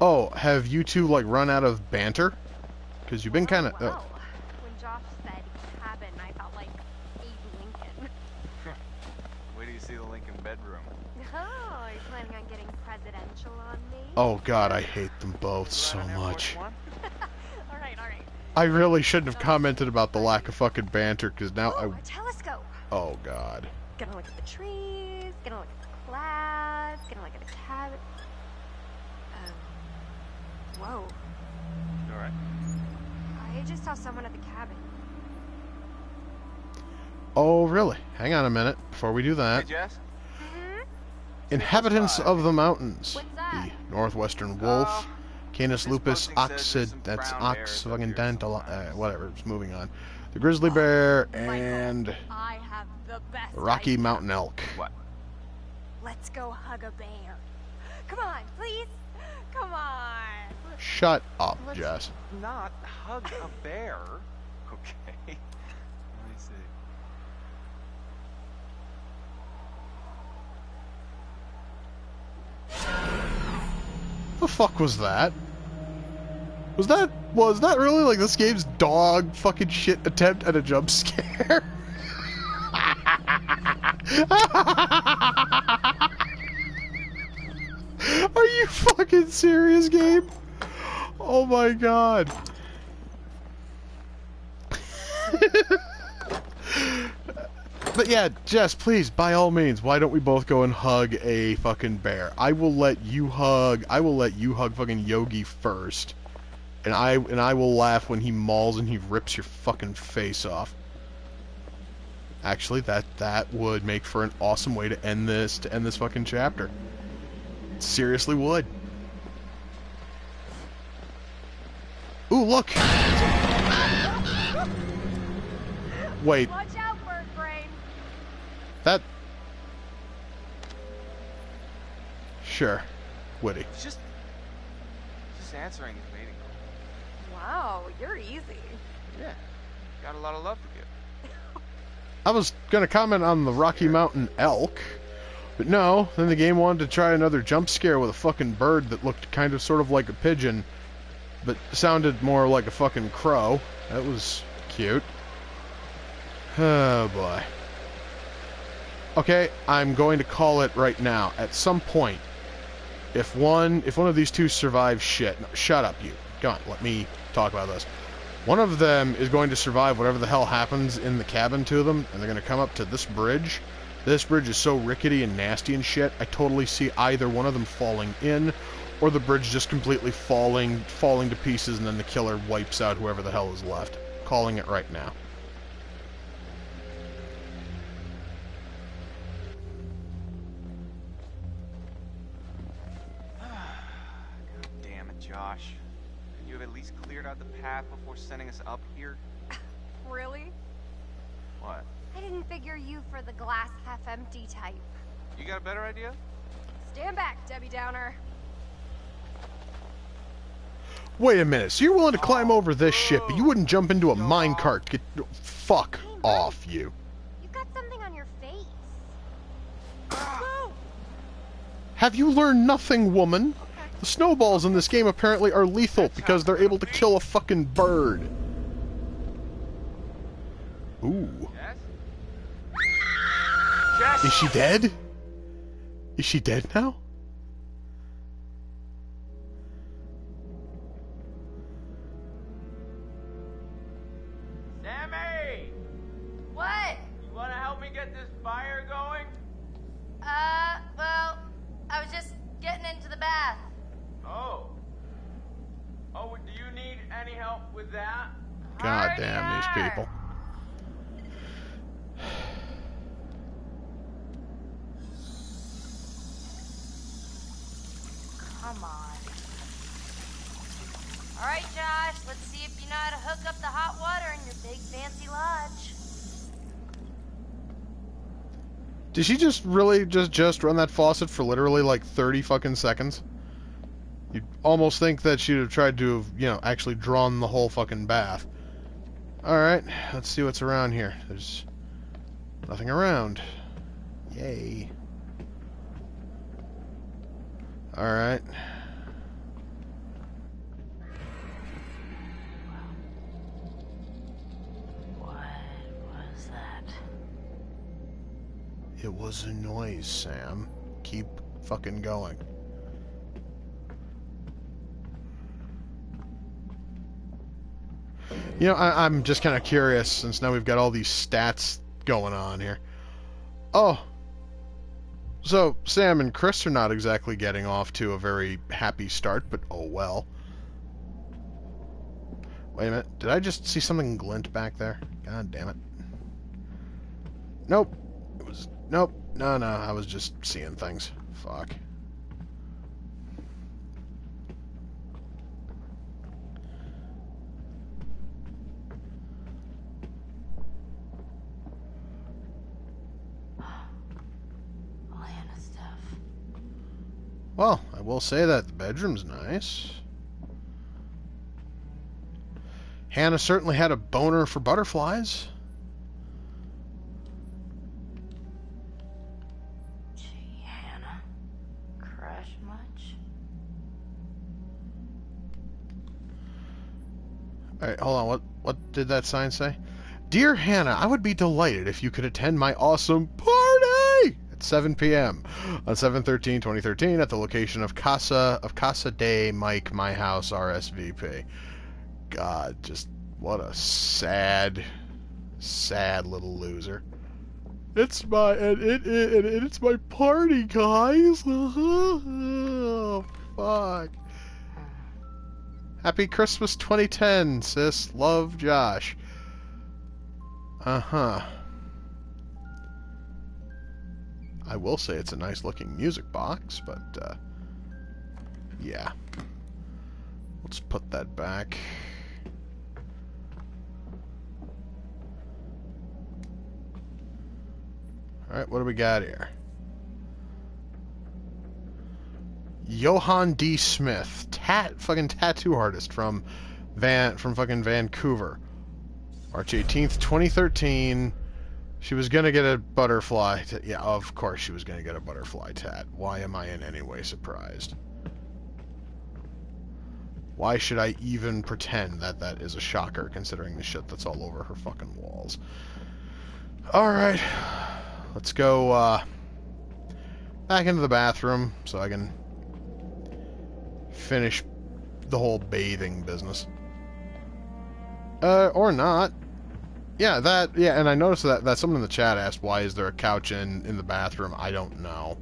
Oh, have you two like run out of banter? Because you've been kind of.
Wow. When Josh said cabin, I felt like Abe Lincoln.
Wait do you see the Lincoln bedroom.
Oh, are you planning on getting presidential on me?
oh God, I hate them both so much.
all right, all right.
I really shouldn't have commented about the lack of fucking banter, because now I.
A telescope.
Oh God.
Gonna look at the trees. Gonna look at the clouds. Gonna look at the cabin. Whoa.
You alright?
I just saw someone at the cabin.
Oh really? Hang on a minute before we do that.
Hey, Jess?
Inhabitants of the mountains. The northwestern wolf. Canis lupus oxid. That's ox fucking dental. Uh, whatever. It's moving on. The grizzly bear and
I have the best.
Rocky
idea.
Mountain elk.
What?
Let's go hug a bear. Come on, please. Come on.
Shut up, Jess.
Not hug a bear. Okay. Let me see.
The fuck was that? Was that was that really like this game's dog fucking shit attempt at a jump scare? Are you fucking serious, game? Oh my god. But yeah, Jess, please, by all means, why don't we both go and hug a fucking bear? I will let you hug. I will let you hug fucking Yogi first, and I and I will laugh when he mauls and he rips your fucking face off. Actually, that that would make for an awesome way to end this to end this fucking chapter. Seriously would. Ooh, Ooh, look! Wait,
Watch out, bird brain.
that... Sure. Witty.
It's just, just answering his mating call.
Wow, you're easy.
Yeah, got a lot of love to give.
I was gonna comment on the Rocky Mountain elk, but no, then the game wanted to try another jump scare with a fucking bird that looked kind of sort of like a pigeon, but sounded more like a fucking crow. That was cute. Oh boy. Okay, I'm going to call it right now. At some point, if one if one of these two survives shit, no, shut up you. Come on, let me talk about this. One of them is going to survive whatever the hell happens in the cabin to them, and they're going to come up to this bridge. This bridge is so rickety and nasty and shit. I totally see either one of them falling in, or the bridge just completely falling, falling to pieces, and then the killer wipes out whoever the hell is left. Calling it right now.
Damn it, Josh. Could you have at least cleared out the path before sending us up here?
Really?
What?
I didn't figure you for the glass half empty type.
You got a better idea?
Stand back, Debbie Downer.
Wait a minute. So you're willing to climb over this shit, but you wouldn't jump into a minecart? Get fuck off, you.
You got something on your face. Ah.
Have you learned nothing, woman? The snowballs in this game apparently are lethal because they're able to kill a fucking bird. Ooh. Is she dead? Is she dead now?
Bath.
Oh. Oh, do you need any help with that?
God damn these people.
Come on. All right, Josh, let's see if you know how to hook up the hot water in your big fancy lodge.
Did she just really just just run that faucet for literally like 30 fucking seconds? You'd almost think that she'd have tried to have, you know, actually drawn the whole fucking bath. Alright, let's see what's around here. There's nothing around. Yay. Alright. It was a noise, Sam. Keep fucking going. You know, I, I'm just kind of curious since now we've got all these stats going on here. Oh. So, Sam and Chris are not exactly getting off to a very happy start, but oh well. Wait a minute. Did I just see something glint back there? God damn it. Nope. It was. Nope. No, no. I was just seeing things. Fuck. Well, I will say that the bedroom's nice. Hannah certainly had a boner for butterflies. Hold on. What what did that sign say? Dear Hannah, I would be delighted if you could attend my awesome party at 7 p.m. on 7-13-2013 at the location of Casa of Casa de Mike My House RSVP. God, just what a sad, sad little loser. It's my and it, it, it it's my party, guys. oh, fuck. Happy Christmas 2010, sis. Love, Josh. Uh-huh. I will say it's a nice looking music box, but, uh, yeah. Let's put that back. Alright, what do we got here? Johan D. Smith, tat fucking tattoo artist from Van from fucking Vancouver. March 18th, 2013. She was gonna get a butterfly. T- yeah, of course she was gonna get a butterfly tat. Why am I in any way surprised? Why should I even pretend that that is a shocker, considering the shit that's all over her fucking walls? Alright. Let's go, uh, back into the bathroom so I can finish the whole bathing business. Uh, or not. Yeah, that, yeah, and I noticed that, that someone in the chat asked, why is there a couch in, in the bathroom? I don't know.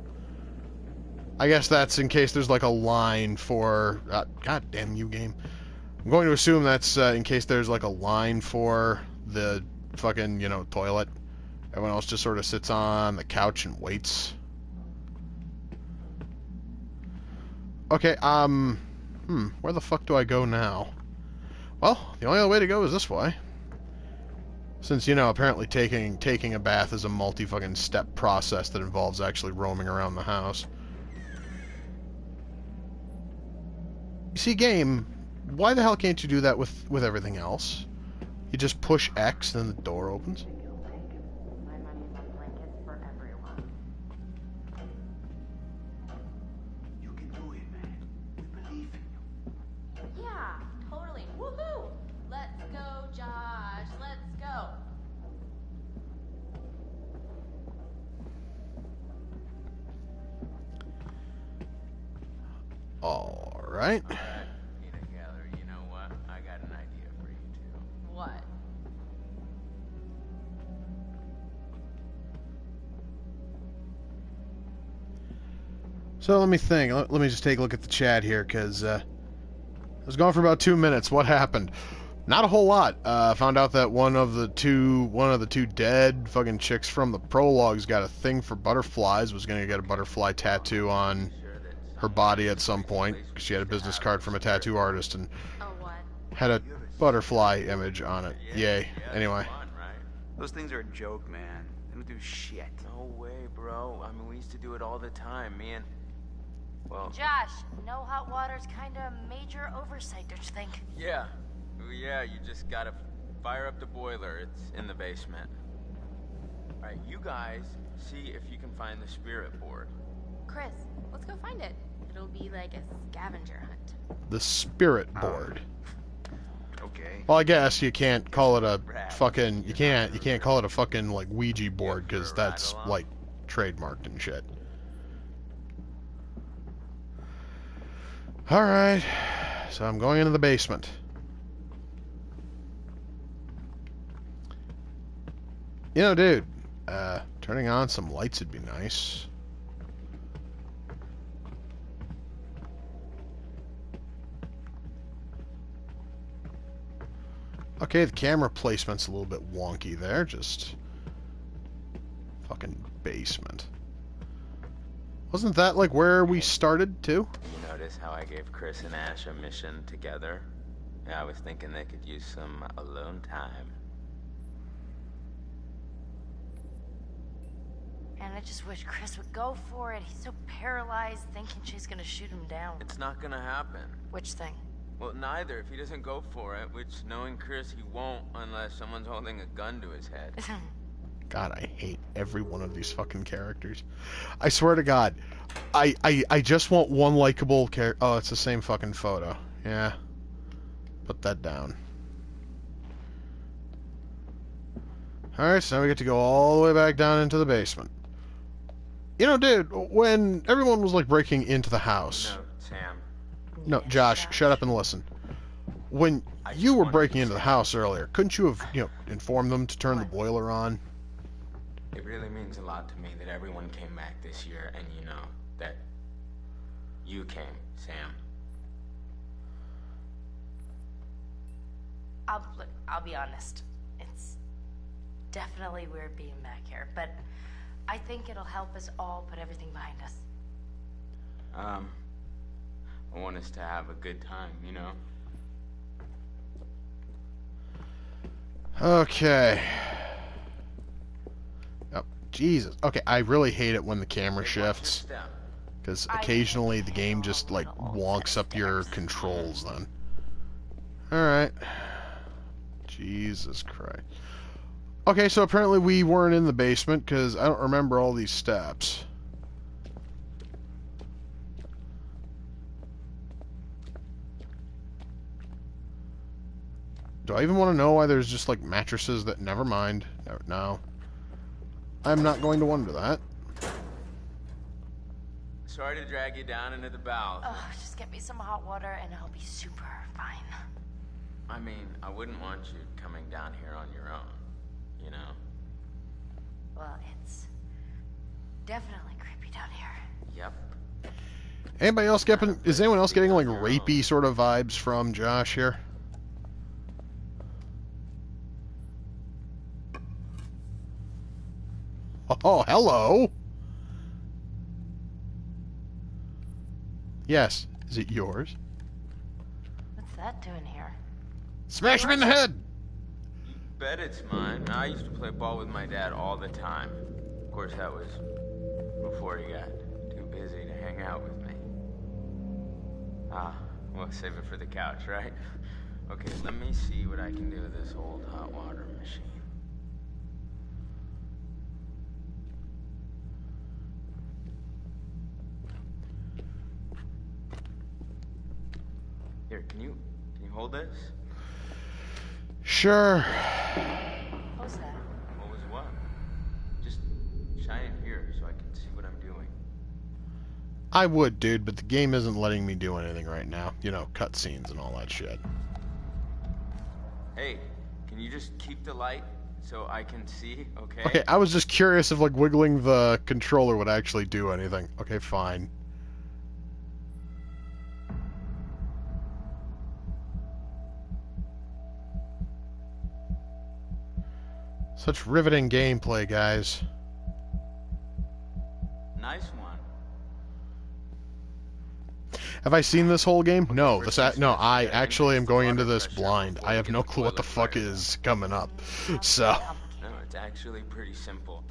I guess that's in case there's like a line for. Uh, God damn you, game. I'm going to assume that's uh, in case there's like a line for the fucking, you know, toilet. Everyone else just sort of sits on the couch and waits. Okay, um. Hmm, where the fuck do I go now? Well, the only other way to go is this way. Since, you know, apparently taking taking a bath is a multi-fucking step process that involves actually roaming around the house. You see, game, why the hell can't you do that with, with everything else? You just push X, then the door opens. Alright.
Peanut gallery, you know what? I got an idea for you too.
What?
So let me think. Let, let me just take a look at the chat here, because uh, I was gone for about two minutes. What happened? Not a whole lot. Uh, found out that one of the two, one of the two dead fucking chicks from the prologues got a thing for butterflies. Was gonna get a butterfly tattoo on her body at some point. 'cause she had a business card from a tattoo artist and had a butterfly image on it. Yay. Anyway.
Those things are a joke, man. They don't do shit.
No way, bro. I mean, we used to do it all the time. Me and. Well,
Josh, no hot water's kinda a major oversight, don't you think?
yeah. Yeah, you just gotta fire up the boiler. It's in the basement. Alright, you guys see if you can find the spirit board.
Chris, let's go find it. It'll be like a scavenger hunt.
The spirit board.
Okay.
Well, I guess you can't call it a fucking. You can't. You can't call it a fucking like Ouija board because that's like trademarked and shit. All right. So I'm going into the basement. You know, dude, uh, turning on some lights would be nice. Okay, the camera placement's a little bit wonky there. Just fucking basement. Wasn't that like where we started too?
You notice how I gave Chris and Ash a mission together? Yeah, I was thinking they could use some alone time.
And I just wish Chris would go for it. He's so paralyzed, thinking she's gonna shoot him down.
It's not gonna happen.
Which thing?
Well, neither. If he doesn't go for it, which knowing Chris, he won't unless someone's holding a gun to his head.
God, I hate every one of these fucking characters. I swear to God, I I, I just want one likable character. Oh, it's the same fucking photo. Yeah. Put that down. Alright, so now we get to go all the way back down into the basement. You know, dude, when everyone was like breaking into the house.
No, Sam.
No, Josh, shut up and listen. When you were breaking into the house earlier, couldn't you have, you know, informed them to turn the boiler on?
It really means a lot to me that everyone came back this year, and you know that you came, Sam.
I'll look, I'll be honest. It's definitely weird being back here, but I think it'll help us all put everything behind us.
Um, I want us to have a good time, you know?
Okay. Oh, Jesus. Okay, I really hate it when the camera shifts. Because occasionally the game just, like, wonks up your controls then. Alright. Jesus Christ. Okay, so apparently we weren't in the basement because I don't remember all these steps. Do I even want to know why there's just like mattresses that never mind? No. no. I'm not going to wonder that.
Sorry to drag you down into the bowels.
Oh, just get me some hot water and I'll be super fine.
I mean, I wouldn't want you coming down here on your own, you know?
Well, it's definitely creepy down here.
Yep.
Anybody else getting? Is anyone else getting like rapey sort of vibes from Josh here? Oh, hello. Yes. Is it yours?
What's that doing here?
Smash him in the head.
You Bet it's mine. I used to play ball with my dad all the time. Of course, that was before he got too busy to hang out with me. Ah, we'll save it for the couch, right? Okay, let me see what I can do with this old hot water machine. Here, can you can you hold this?
Sure.
What was that?
What was what? Just shine it here so I can see what I'm doing.
I would, dude, but the game isn't letting me do anything right now. You know, cutscenes and all that shit.
Hey, can you just keep the light so I can see, okay?
Okay, I was just curious if like wiggling the controller would actually do anything. Okay, fine. Such riveting gameplay, guys.
Nice one.
Have I seen this whole game? No, this a- no. I actually am going into this blind. I have no clue what the fuck is coming up. So,
No, it's actually pretty simple.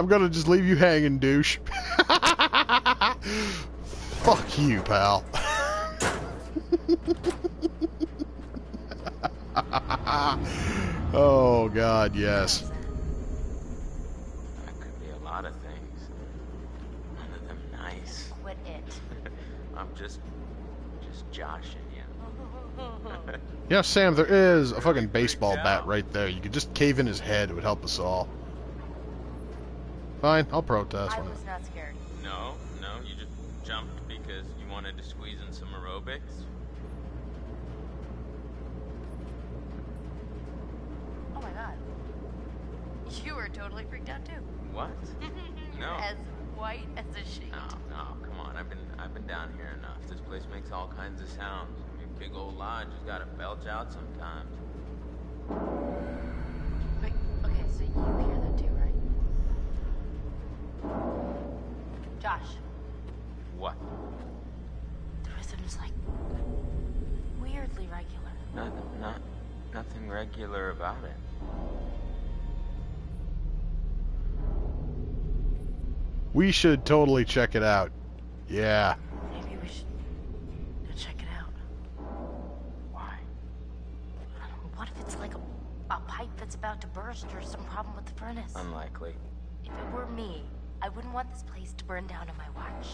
I'm gonna just leave you hanging, douche. Fuck you, pal. oh God, yes.
That could be a lot of things. None of them nice.
Quit it.
I'm just, just joshing you.
Yeah, Sam, there is a fucking baseball bat right there. You could just cave in his head. It would help us all. Fine, I'll protest.
I
why not?
was not scared.
No, no, you just jumped because you wanted to squeeze in some aerobics.
Oh my god. You were totally freaked out too.
What? No.
as white as a sheet.
No, no, come on. I've been, I've been down here enough. This place makes all kinds of sounds. I mean, big old lodge has got to belch out sometimes.
Wait, okay, so you hear that too, right? Josh,
What?
the rhythm is like weirdly regular.
Not, not, nothing regular about it.
We should totally check it out. Yeah.
Maybe we should check it out.
Why?
I don't know, What if it's like a, a pipe that's about to burst or some problem with the furnace?
Unlikely.
if it were me, I wouldn't want this place to burn down on my watch.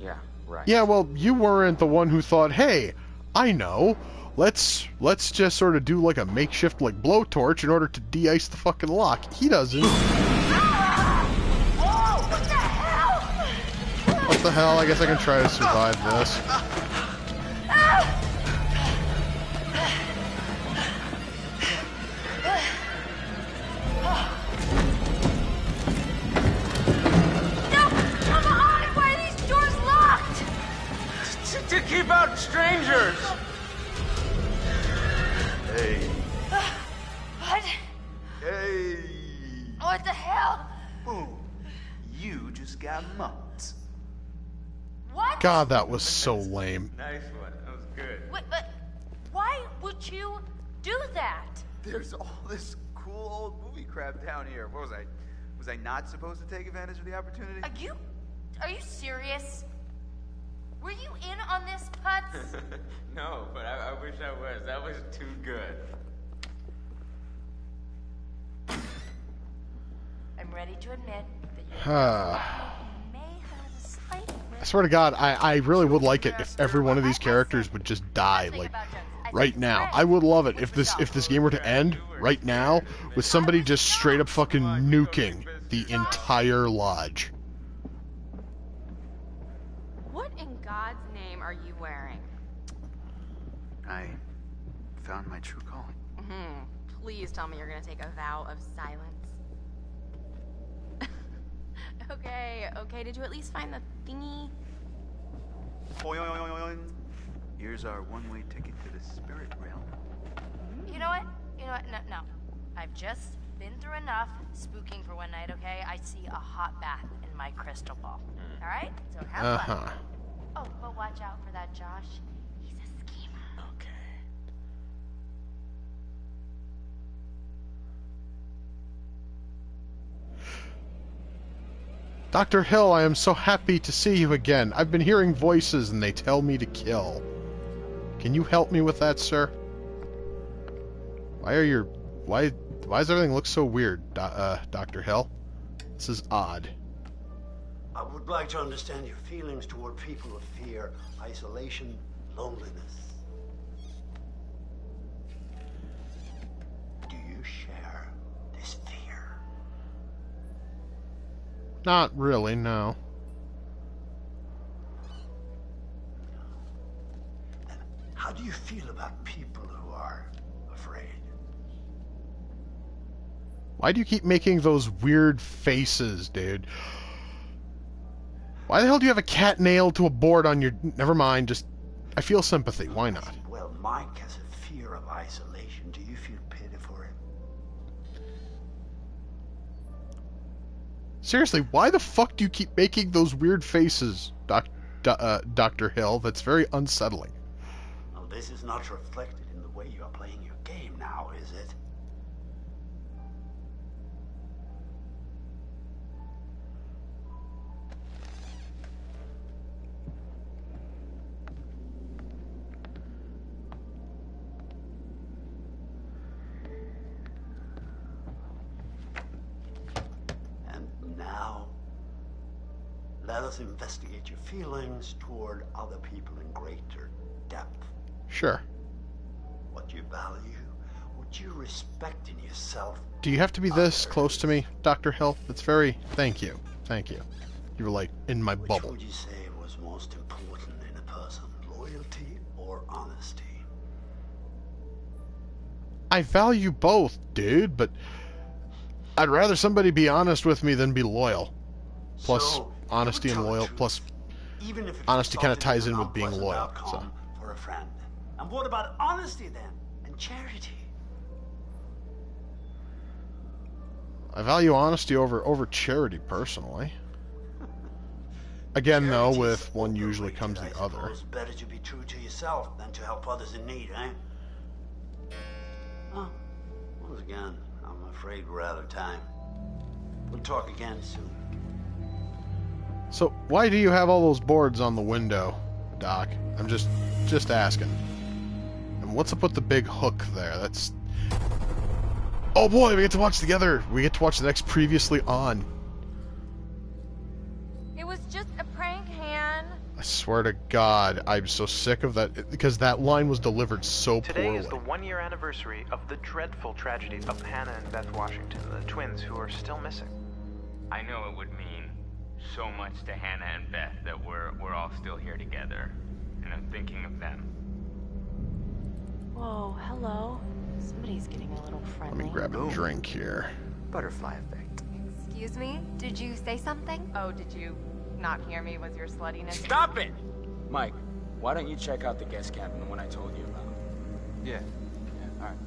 Yeah, right.
Yeah, well, you weren't the one who thought, "Hey, I know. Let's let's just sort of do like a makeshift like blowtorch in order to de-ice the fucking lock." He doesn't. Ah!
Oh, what the hell?
What the hell? I guess I can try to survive this. God, that was so lame.
Nice one. That was good.
What, but why would you do that?
There's all this cool old movie crap down here. What was I? Was I not supposed to take advantage of the opportunity?
Are you, are you serious? Were you in on this, Putz?
no, but I, I wish I was. That was too good.
I'm ready to admit that you may have a slight
I swear to God, I, I really would like it if every one of these characters would just die, like right now. I would love it if this if this game were to end right now with somebody just straight up fucking nuking the entire lodge.
What in God's name are you wearing?
I found my true calling.
hmm Please tell me you're gonna take a vow of silence. Okay, okay. Did you at least find the thingy?
Oy, oy, oy, oy, oy. Here's our one-way ticket to the spirit realm.
You know what? You know what? No, no. I've just been through enough spooking for one night, okay? I see a hot bath in my crystal ball. All right? So have
Uh
fun.
huh.
Oh, but watch out for that Josh. He's a schemer.
Okay.
Dr. Hill, I am so happy to see you again. I've been hearing voices and they tell me to kill. Can you help me with that, sir? Why are your why why does everything look so weird, uh, Dr. Hill? This is odd.
I would like to understand your feelings toward people of fear, isolation, loneliness. Do you share this fear?
Not really, no.
How do you feel about people who are afraid?
Why do you keep making those weird faces, dude? Why the hell do you have a cat nailed to a board on your... Never mind, just... I feel sympathy. Why not?
Well, Mike has a fear of isolation. Do you
Seriously, why the fuck do you keep making those weird faces, doc, Do- uh, Dr. Hill? That's very unsettling.
Now, this is not reflected in the way you are playing your game now, is it? And now, let us investigate your feelings toward other people in greater depth.
Sure.
What you value, what you respect in yourself.
Do you have to be this close to me, Dr. Hill? It's very... Thank you. Thank you. You were like in my
Which
bubble.
What would you say was most important in a person, loyalty or honesty?
I value both, dude, but I'd rather somebody be honest with me than be loyal. Plus,
So,
honesty and loyal. Plus,
Even if
honesty kind of ties in with being loyal. So,
for a friend. And what about honesty then? And charity?
I value honesty over over charity personally. Again, though, with one usually comes the other.
It's better to be true to yourself than to help others in need, eh? Well, once again, I'm afraid we're out of time. We'll talk again soon.
So, why do you have all those boards on the window, Doc? I'm just just asking. And what's up with the big hook there? That's Oh boy, we get to watch together. We get to watch the next previously on.
It was just a prank, Han.
I swear to God, I'm so sick of that because that line was delivered so
Today
poorly.
Today is the one year anniversary of the dreadful tragedy of Hannah and Beth Washington, the twins who are still missing.
I know it would mean so much to Hannah and Beth that we're we're all still here together, and I'm thinking of them.
Whoa, hello. Somebody's getting a little friendly.
Let me grab a drink here.
Butterfly effect.
Excuse me? Did you say something?
Oh, did you not hear me with your sluttiness?
Stop it! Mike, why don't you check out the guest cabin, the one I told you about?
Yeah. Yeah.
Alright.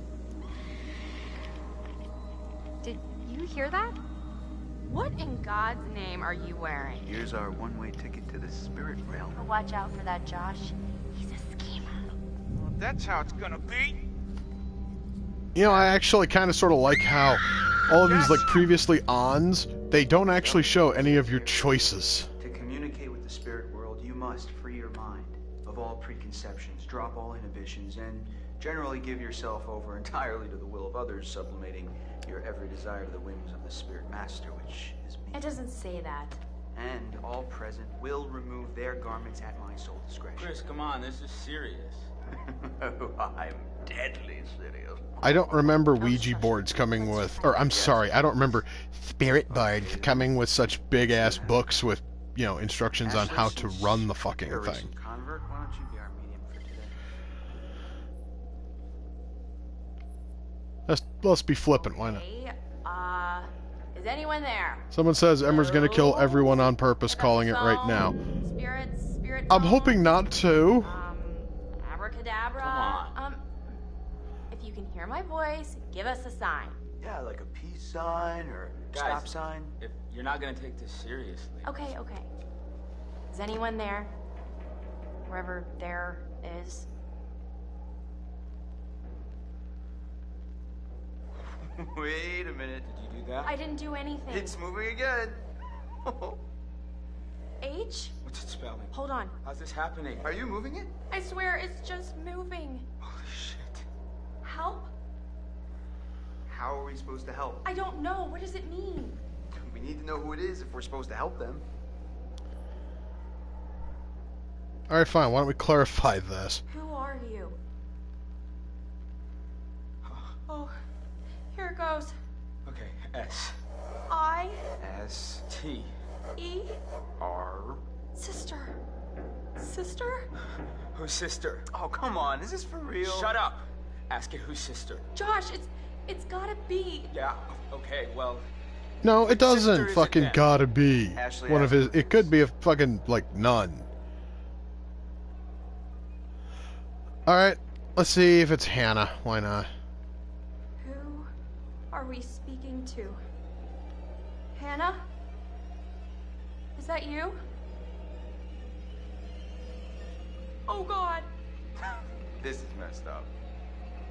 Did you hear that?
What in God's name are you wearing?
Here's our one-way ticket to the spirit realm.
But watch out for that Josh. He's a schemer.
Well, that's how it's gonna be.
You know, I actually kind of sort of like how all of these like previously ons, they don't actually show any of your choices.
To communicate with the spirit world, you must free your mind of all preconceptions, drop all inhibitions, and generally give yourself over entirely to the will of others, sublimating your every desire to the whims of the spirit master, which is me.
It doesn't say that.
And all present will remove their garments at my sole discretion.
Chris, come on, this is serious.
oh, I'm deadly serious.
I don't remember Ouija boards coming with, or I'm sorry, I don't remember spirit boards coming with such big ass books with, you know, instructions on how to run the fucking thing.
convert. Why don't you be our medium for today?
Let's let's be flippant, why not?
Hey, uh, is anyone there?
Someone says Emer's gonna kill everyone on purpose, calling it right now.
Spirits, spirit.
I'm hoping not to.
Um, Abracadabra.
Come on.
Um, if you can hear my voice, give us a sign.
Yeah, like a peace sign or
Guys.
stop sign.
If you're not gonna take this seriously.
Okay, okay. Is anyone there? Wherever there is.
Wait a minute.
Did you do that?
I didn't do anything.
It's moving again.
H?
What's it spelling?
Hold on.
How's this happening?
Are you moving it?
I swear it's just moving.
Holy shit.
Help?
How are we supposed to help?
I don't know. What does it mean?
We need to know who it is if we're supposed to help them.
All right, fine. Why don't we clarify this?
Who are you? Oh, here it goes.
Okay, S.
I
S
T.
E
R.
sister. Sister?
Who's sister?
Oh, come on. Is this for real?
Shut up! Ask it who's sister.
Josh, it's it's gotta be.
Yeah, okay, well,
No, it doesn't fucking gotta be
Ashley
one of his.
Ashley.
It could be a fucking like nun. All right, let's see if it's Hannah. Why not?
Who are we speaking to? Hannah? Is that you? Oh god.
This is messed up.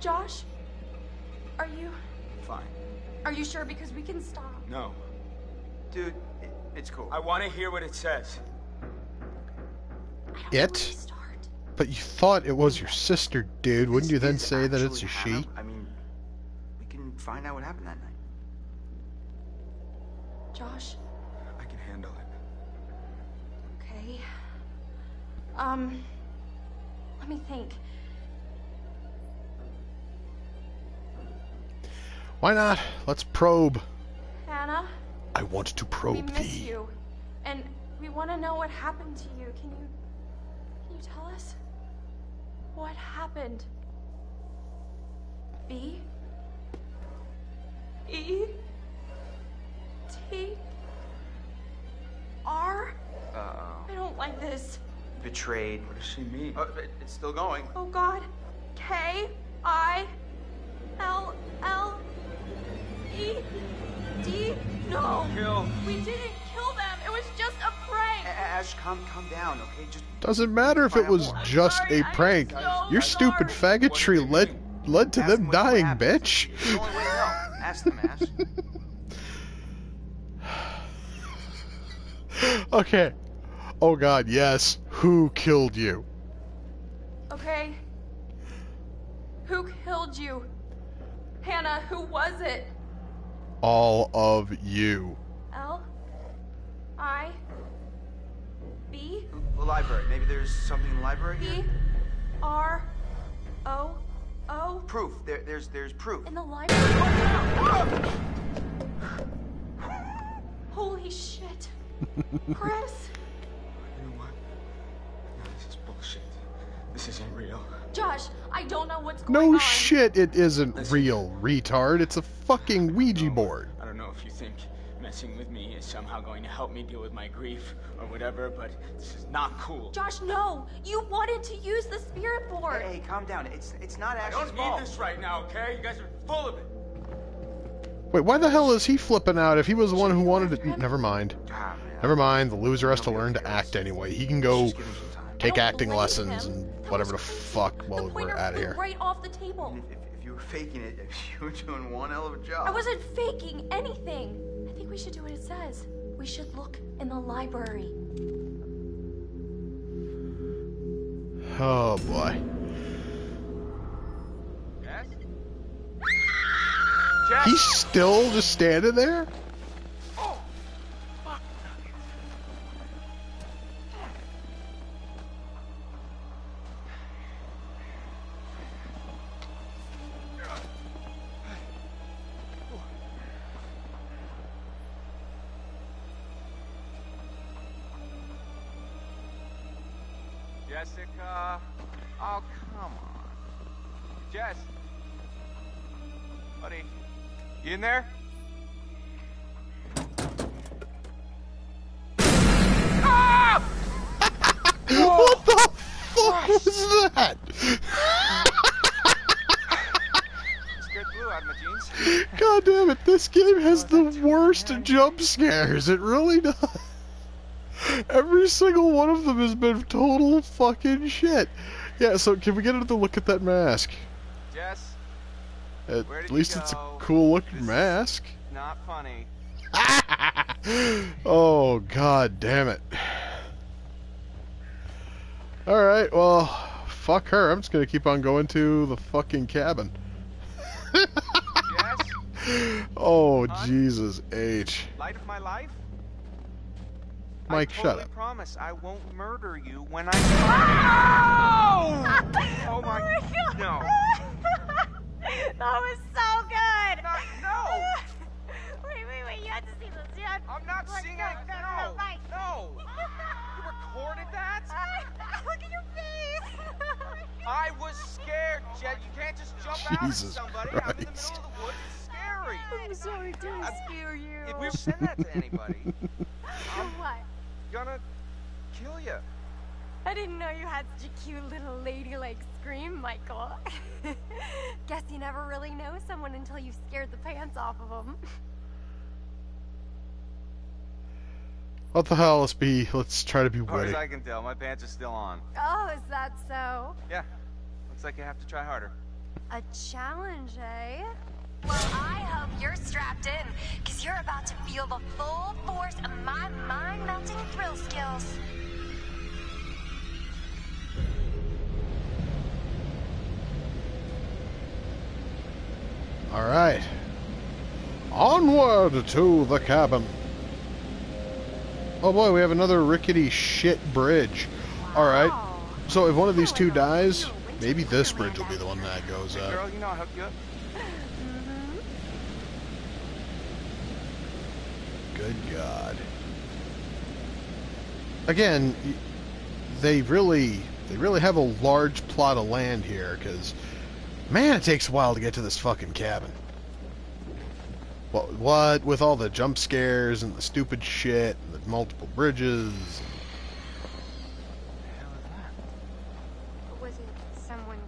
Josh? Are you
fine.
are you sure because we can stop?
No.
Dude, it, it's cool.
I want to hear what it says.
It? But you thought it was your sister, dude. Wouldn't you then say that it's a she?
I mean, we can find out what happened that night.
Josh,
I can handle it.
okay. Um let me think.
Why not? Let's probe.
Hannah,
I want to probe
we
probe
miss
thee.
you. And we want to know what happened to you. Can you can you tell us? What happened? B E T R
Uh-oh.
I don't like this.
Betrayed.
What does she mean?
Oh, it's still going.
Oh god. K I L L E D No.
Kill.
We didn't kill them. It was just a prank.
Ash, calm, calm down, okay? Just
Doesn't matter if it was just a prank. Your stupid faggotry led led to them dying, bitch.
It's the only way to know. Ask them, Ash.
okay. Oh god, yes. Who killed you?
Okay. Who killed you? Hannah, who was it?
All of you.
L I B
The library. Maybe there's something in the library
B
here?
R O O
Proof. There, there's, there's proof.
in the library. Oh, no. Holy shit. Chris.
You know what? No, this is bullshit. This isn't real.
Josh, I don't know what's going
No
on.
No shit, it isn't real, retard. It's a fucking Ouija board.
I don't know if you think messing with me is somehow going to help me deal with my grief or whatever, but this is not cool.
Josh, no! You wanted to use the spirit board!
Hey, hey, calm down. It's it's not
I don't
fault.
need this right now, okay? You guys are full of it.
Wait, why the hell is he flipping out if he was the one who wanted it? Never mind.
Ah,
Never mind. The loser has to learn to act anyway. He can go take acting lessons and whatever the fuck while we're out of here.
right off the table.
If, if you were faking it, if you were doing one hell of a job.
I wasn't faking anything. I think we should do what it says. We should look in the library.
Oh boy.
Yes?
He's still just standing there?
You in there? Ah!
what the fuck was that?
Scared the glue out of my jeans.
God damn it, this game has the worst jump scares. It really does. Every single one of them has been total fucking shit. Yeah, so can we get her to look at that mask?
Jess.
At least it's a cool looking mask.
Not funny.
Oh, god damn it. Alright, well, fuck her. I'm just gonna keep on going to the fucking cabin. Oh, Jesus H.
Light of my life?
Mike,
I
shut
totally
up.
promise I won't murder you when I.
Oh!
Oh my. Oh god. No.
that was so good!
no!
wait, wait, wait, you had to see this. You had
I'm not
Let's
seeing
go,
it.
go,
No.
go.
No. You recorded that?
Look at your face!
I was scared, Jess. You can't just jump out at
Jesus
somebody. I'm in the middle of the woods. It's scary.
I'm sorry to uh, scare you.
If we send that to anybody, I'm
what?
gonna kill you.
I didn't know you had such a cute little ladylike scream, Michael. Guess you never really know someone until you've scared the pants off of them.
What the hell? Let's be. Let's try to be
As far as. I can tell, my pants are still on.
Oh, is that so?
Yeah. Looks like you have to try harder.
A challenge, eh?
Well, I hope you're strapped in, because you're about to feel the full force of my mind melting thrill skills.
All right. Onward to the cabin. Oh boy, we have another rickety shit bridge. All right. So if one of these two dies, maybe this bridge will be the one that goes up.
girl, you know I'll hook you up. Mm-hmm.
Good God. Again, they really, they really have a large plot of land here, because, man, it takes a while to get to this fucking cabin. What, what, with all the jump scares and the stupid shit and the multiple bridges.
Was it someone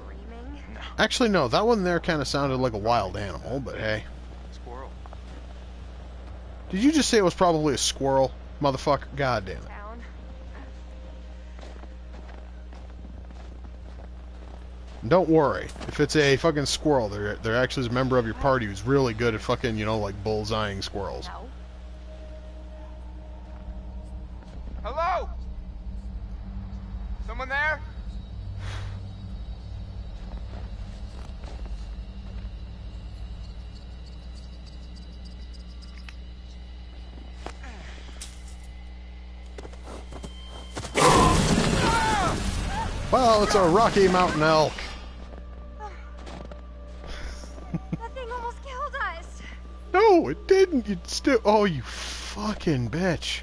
screaming?
Actually, no, that one there kind of sounded like a wild animal, but hey.
Squirrel.
Did you just say it was probably a squirrel? Motherfucker, god damn it.
Down.
And Don't worry. If it's a fucking squirrel, they're, they're actually a member of your party who's really good at fucking, you know, like bullseyeing squirrels.
Hello? Someone there?
Well, it's a Rocky Mountain elk. No, it didn't. You still. Oh, you fucking bitch.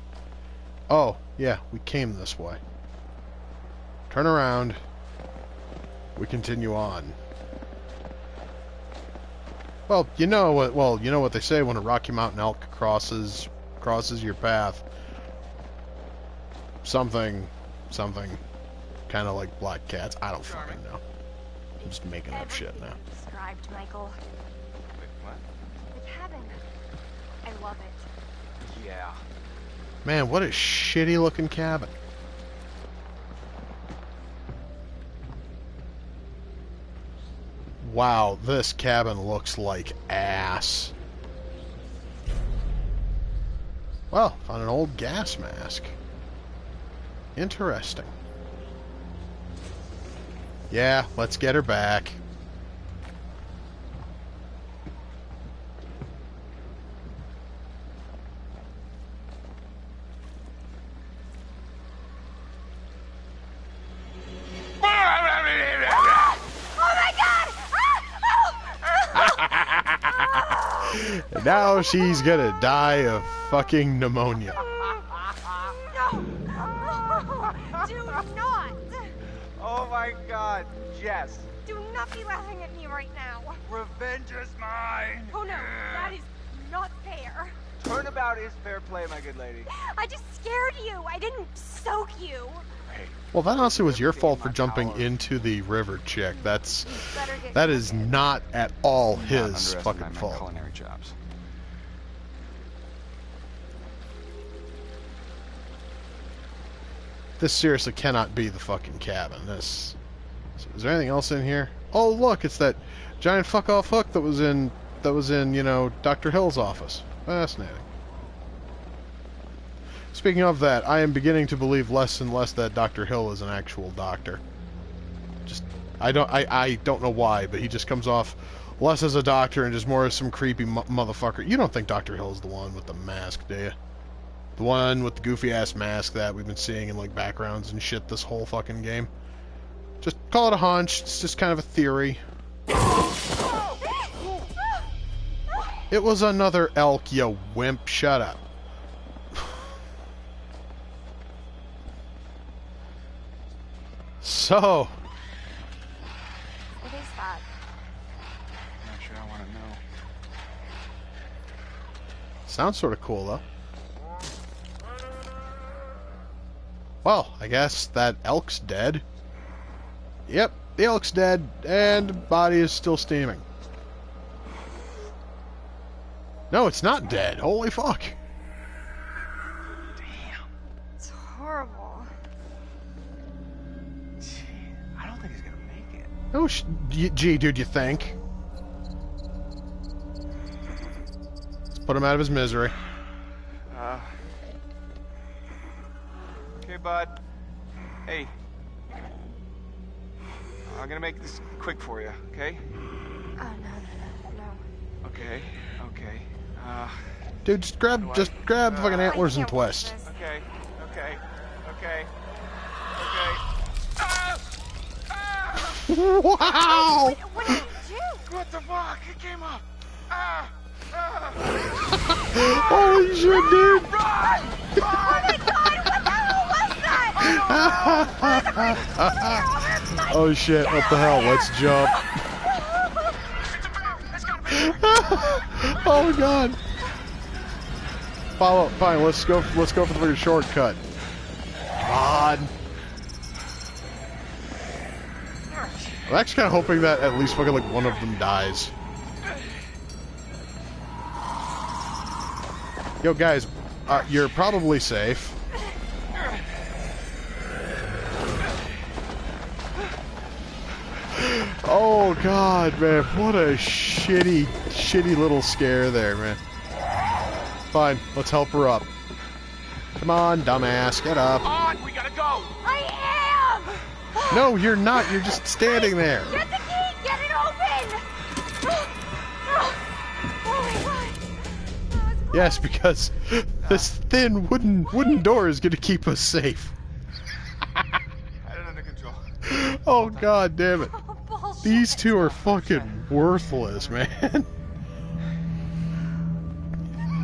Oh, yeah, we came this way. Turn around. We continue on. Well, you know what? Well, you know what they say when a Rocky Mountain elk crosses crosses your path. Something, something, kind of like black cats. I don't fucking know. I'm just making up shit now.
Described, Michael.
what?
The cabin. I love it.
Yeah.
Man, what a shitty looking cabin. Wow, this cabin looks like ass. Well, found an old gas mask. Interesting. Yeah, let's get her back.
Oh my god!
And now she's gonna die of fucking pneumonia.
Do not!
Oh my god, Jess.
Do not be laughing at me right now.
Revenge is mine.
Oh no, that is not fair.
Turnabout is fair play, my good lady.
I just scared you. I didn't soak you.
Well, that honestly was your fault for jumping into the river, chick. That's that is not at all his fucking fault.
culinary jobs.
This seriously cannot be the fucking cabin. This is there anything else in here? Oh, look, it's that giant fuck off hook that was in that was in you know Dr. Hill's office. Fascinating. Speaking of that, I am beginning to believe less and less that Dr. Hill is an actual doctor. Just I don't I, I don't know why, but he just comes off less as a doctor and just more as some creepy mo- motherfucker. You don't think Dr. Hill is the one with the mask, do you? The one with the goofy ass mask that we've been seeing in like backgrounds and shit this whole fucking game. Just call it a hunch. It's just kind of a theory. It was another elk, you wimp. Shut up. So,
What is that?
Not sure I want to know.
sounds sort of cool though. Well, I guess that elk's dead. Yep, the elk's dead, and the body is still steaming. No, it's not dead. Holy fuck. Damn.
It's horrible.
I don't think he's gonna make it.
Oh, sh- gee, dude, you think? Let's put him out of his misery.
Uh. Okay, bud. Hey. I'm gonna make this quick for you, okay?
Oh no, no, no, no.
Okay, okay. Uh.
Dude, just grab, just grab the fucking antlers and twist.
Okay, okay, okay, okay. Ah! Ah!
wow!
What did you do?
What the fuck? It came up. Ah! Ah!
Holy shit, dude!
Oh my
oh shit, what the hell? Let's jump. oh god. Follow fine, let's go let's go for the shortcut. On. I'm actually kinda hoping that at least fucking like one of them dies. Yo guys, uh, you're probably safe. God, man, what a shitty, shitty little scare there, man. Fine, let's help her up. Come on, dumbass, get up.
On, we gotta go.
I am!
No, you're not, you're just standing there.
Get the key! Get it open! Oh my god!
Yes, because this thin wooden wooden door is gonna keep us safe.
I had it under control.
Oh god damn it.
Bullshit.
These two are fucking worthless, man.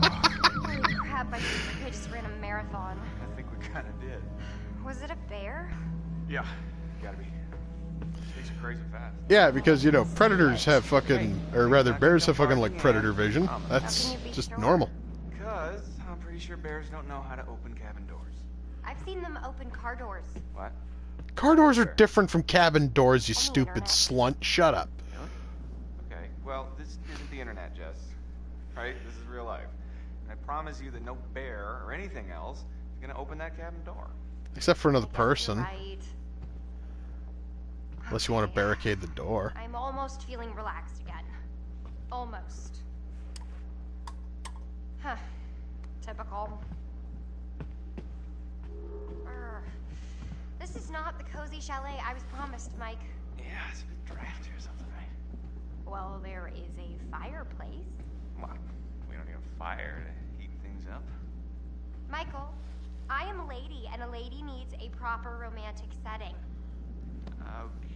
Crap, I think I just ran a marathon.
I think we kinda did.
Was it a bear?
Yeah, gotta be. Thanks for
crazy fast.
Yeah, because you know predators have fucking, or rather bears have fucking like predator vision. That's just normal.
Because I'm pretty sure bears don't know how to open cabin doors.
I've seen them open car doors.
What?
Car doors are different from cabin doors, you stupid slunt. Shut up.
Okay, well, this isn't the internet, Jess. Right? This is real life. And I promise you that no bear or anything else is gonna open that cabin door.
Except for another person.
Right.
Unless you want to barricade the door.
I'm almost feeling relaxed again. Almost. Huh. Typical. This is not the cozy chalet I was promised, Mike.
Yeah, it's a bit drafty or something, right?
Well, there is a fireplace.
Well, we don't need a fire to heat things up.
Michael, I am a lady, and a lady needs a proper romantic setting.
Okay.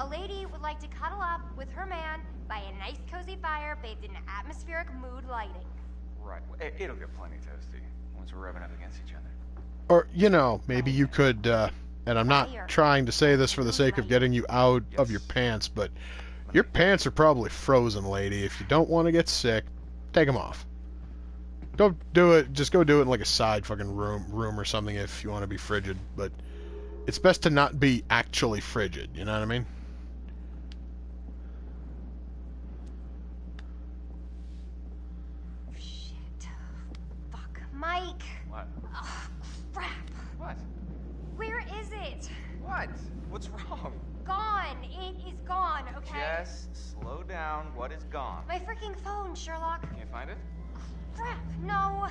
A lady would like to cuddle up with her man by a nice cozy fire bathed in atmospheric mood lighting.
Right. It, it'll get plenty toasty once we're rubbing up against each other.
Or, you know, maybe you could, uh, and I'm not trying to say this for the sake of getting you out of your pants, but your pants are probably frozen, lady. If you don't want to get sick, take them off. Go do it. Just go do it in like a side fucking room, room or something if you want to be frigid. But it's best to not be actually frigid. You know what I mean?
Fuck. Mike!
What?
Ugh, crap!
What?
Where is it?
What? What's wrong?
Gone! It is gone, okay?
Jess, slow down. What is gone?
My freaking phone, Sherlock.
Can't find it?
Crap, no.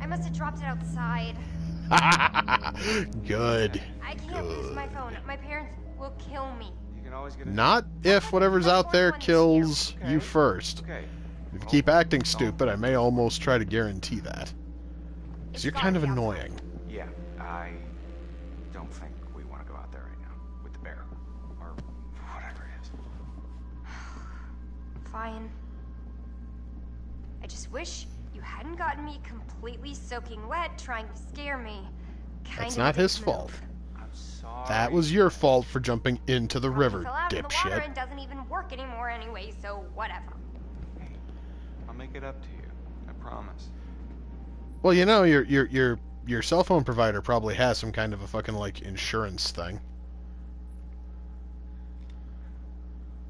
I must have dropped it outside.
Good.
I can't lose my phone. My parents will kill me.
You can always get
Not if whatever's out there kills you first.
Okay.
If you keep acting stupid, I may almost try to guarantee that. Because you're kind of annoying.
Yeah, I
Fine. I just wish you hadn't gotten me completely soaking wet trying to scare me. Kind
That's
of
not his
dick
fault.
move.
That was your fault for jumping into the river,
Fell out in the water
dipshit.
and doesn't even work anymore anyway, so whatever.
I'll make it up to you. I promise.
Well, you know, your your your your cell phone provider probably has some kind of a fucking like insurance thing.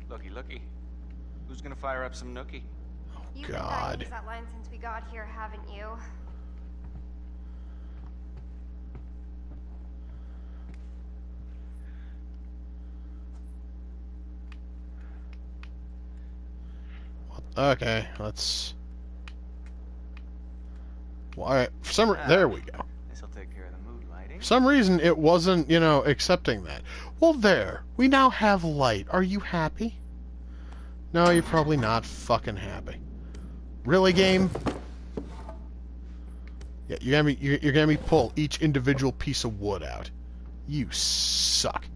Looky, looky. Who's gonna fire up some nookie?
You've been oh, dying
God.
to use that line since we got here, haven't you?
Okay, let's. Well, all right, for some re- ah, there we go.
This'll take care of the mood lighting.
For some reason, it wasn't, you know, accepting that. Well, there. We now have light. Are you happy? No, you're probably not fucking happy. Really, game? Yeah, you're gonna be you're, you're gonna be pull each individual piece of wood out. You suck.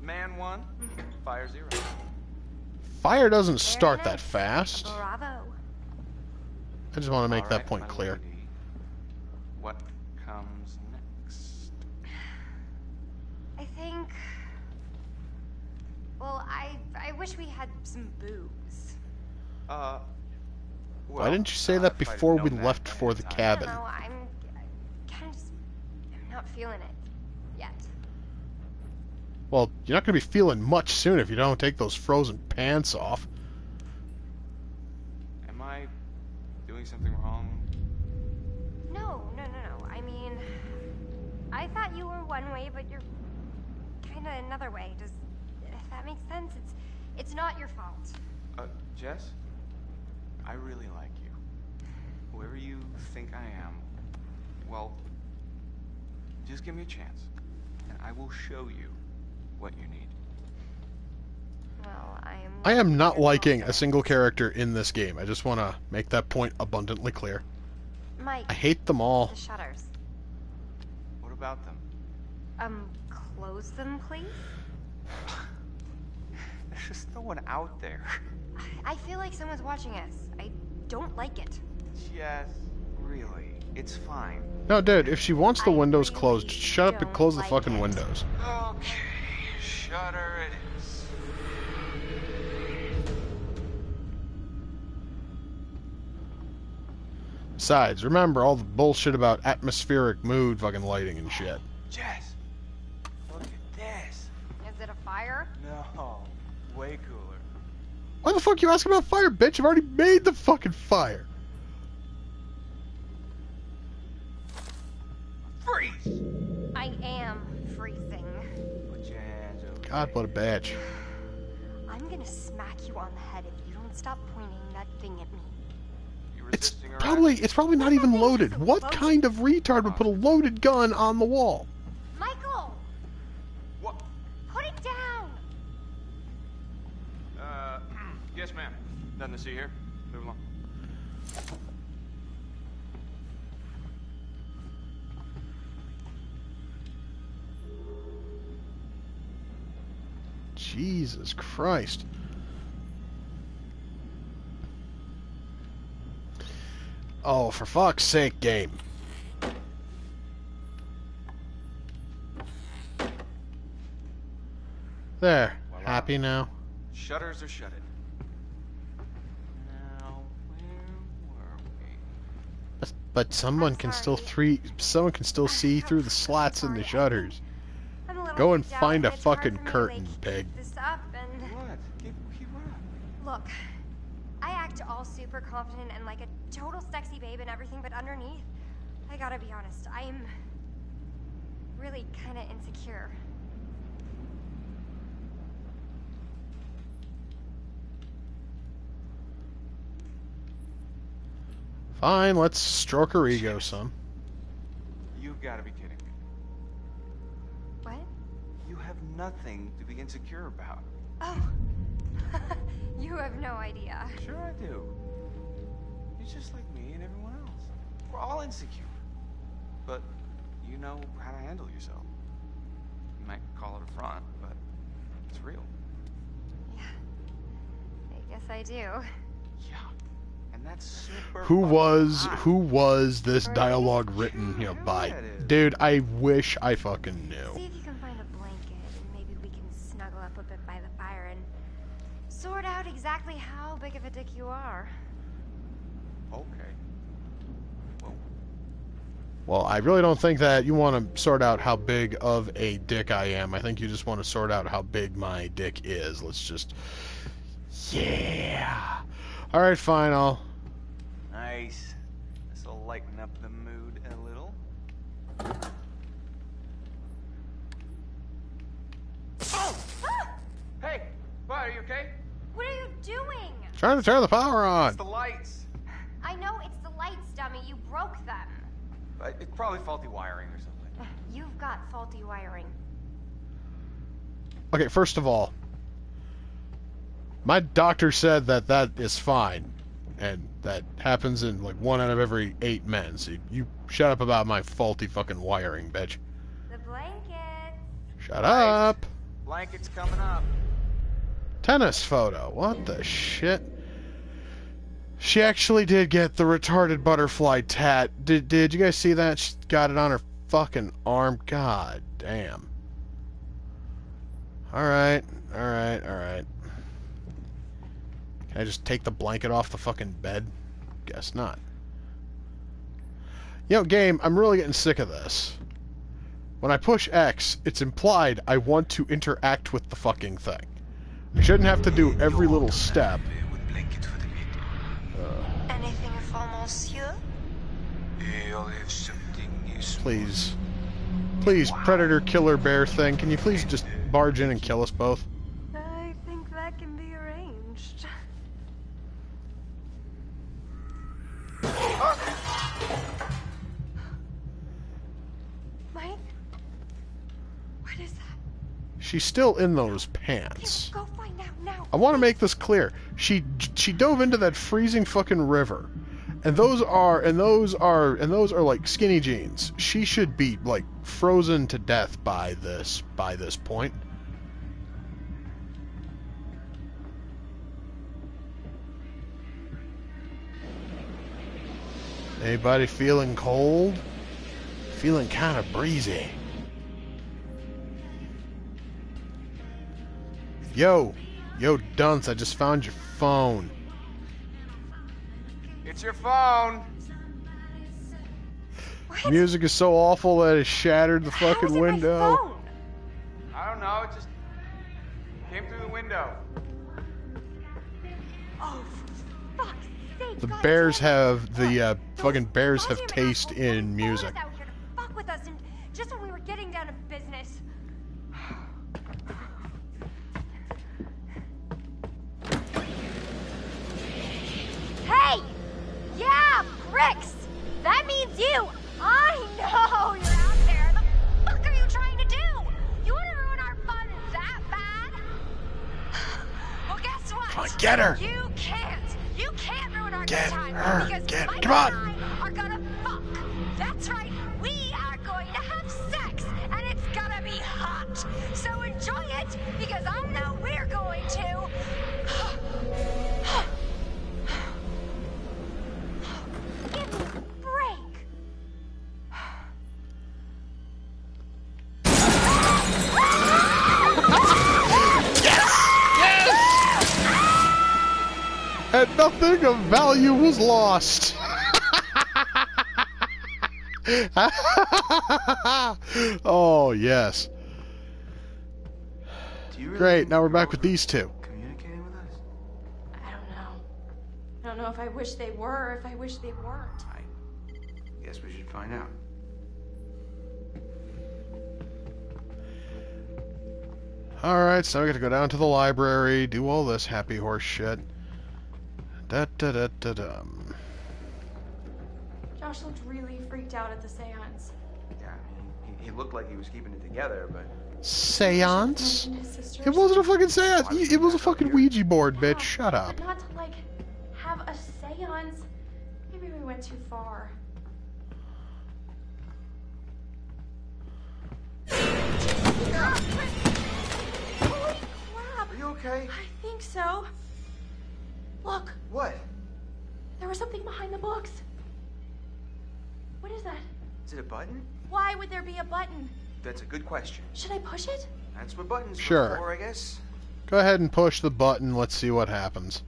Man one, fire zero.
Fire doesn't start that fast.
Bravo.
I just want to make
All
that
right,
point clear.
lady. What comes next?
I think. Well, I I wish we had some booze.
Uh.
Why didn't you say that before we left for the
I
cabin?
don't know. I'm kind of just. I'm not feeling it yet.
Well, you're not going to be feeling much soon if you don't take those frozen pants off.
Am I doing something wrong?
No, no, no, no. I mean, I thought you were one way, but you're kind of another way. Does if that makes sense? It's it's not your fault.
Uh, Jess? I really like you. Whoever you think I am, well, just give me a chance, and I will show you what you need.
Well, I am.
I am not liking a single character in this game. I just want to make that point abundantly clear.
Mike.
I hate them all.
The shutters.
What about them?
Um, close them, please.
There's just no one out there.
I feel like someone's watching us. I don't like it.
Yes, really? It's fine.
No, dude, if she wants the windows closed, shut up and close the fucking windows.
Okay, shutter it is.
Besides, remember all the bullshit about atmospheric mood fucking lighting and shit.
Jess, way cooler.
Why the fuck you asking about fire, bitch? I've already made the fucking fire.
Freeze!
I am freezing.
Put your hands over.
God, what a bitch.
I'm gonna smack you on the head if you don't stop pointing that thing at me.
It's probably it's probably not even loaded. What kind of retard would put a loaded gun on the wall?
Yes, ma'am. Nothing to see here. Move along.
Jesus Christ. Oh, for fuck's sake, game. There. Happy now?
Shutters are shuttered. Now, where were we?
But, someone can still three someone can still see through the slats in the shutters. Go and find a fucking curtain,
what?
look, I act all super confident and like a total sexy babe and everything, but underneath, I gotta be honest, I'm really kind of insecure.
Fine, let's stroke her ego some.
You've got to be kidding me.
What?
You have nothing to be insecure about.
Oh, you have no idea.
Sure I do. You're just like me and everyone else. We're all insecure. But you know how to handle yourself. You might call it a front, but it's real. Yeah.
I guess I do.
Yeah. And that's super
Who was
hot.
who was this dialogue written, you know, by? Dude, I wish I fucking knew.
See if you can find a blanket and maybe we can snuggle up a bit by the fire and sort out exactly how big of a dick you are.
Okay.
Well, I really don't think that you want to sort out how big of a dick I am. I think you just want to sort out how big my dick is. Let's just. Yeah. All right, fine. I'll.
Nice. This'll lighten up the mood a little. Oh! Hey, what, are you okay?
What are you doing?
Trying to turn the power on.
It's the lights.
I know it's the lights, dummy. You broke them.
Uh, It's probably faulty wiring or something.
You've got faulty wiring.
Okay, first of all, my doctor said that that is fine, and that happens in like one out of every eight men. So you shut up about my faulty fucking wiring, bitch.
The blanket.
Shut up.
Blanket's coming up.
Tennis photo. What the shit? She actually did get the retarded butterfly tat. Did did you guys see that? She got it on her fucking arm. God damn. All right, all right, all right. Can I just take the blanket off the fucking bed? Guess not. You know, game, I'm really getting sick of this. When I push X, it's implied I want to interact with the fucking thing. I shouldn't have to do every little step.
Uh, Anything for monsieur?
Please. Please, Predator Killer Bear thing, can you please just barge in and kill us both? She's still in those pants.
Go find out now.
I want to make this clear. She she dove into that freezing fucking river. And those are and those are and those are like skinny jeans. She should be like frozen to death by this by this point. Anybody feeling cold? Feeling kind of breezy. Yo, yo, Dunce, I just found your phone.
It's your phone.
Music is so awful that it shattered the fucking window.
I don't know. It just came through the window.
Oh, for fuck's sake.
The
God
Bears have the uh, fucking Bears have taste in music. Get her.
You can't! You can't ruin our
Get
good time
her.
because
Get-
Mike
come on. Nothing of value was lost. oh, yes.
Do you really
Great, now we're back with these two.
Communicating with us?
I don't know. I don't know if I wish they were, if I wish they weren't.
I Guess we should find out.
Alright, so now we got to go down to the library, do all this happy horse shit. Da da da da dum.
Josh looked really freaked out at the seance.
Yeah, I mean, he, he looked like he was keeping it together, but
Seance?
Mentioned his sisters.
It wasn't a fucking seance. It was a fucking Ouija board, bitch. Shut up.
But not to like have a seance. Maybe we went too far. Holy crap!
Are you okay?
I think so. Look,
What?
there was something behind the books. What is that?
Is it a button?
Why would there be a button?
That's a good question.
Should I push it?
That's what buttons
Sure.
for, I guess.
Go ahead and push the button. Let's see what happens.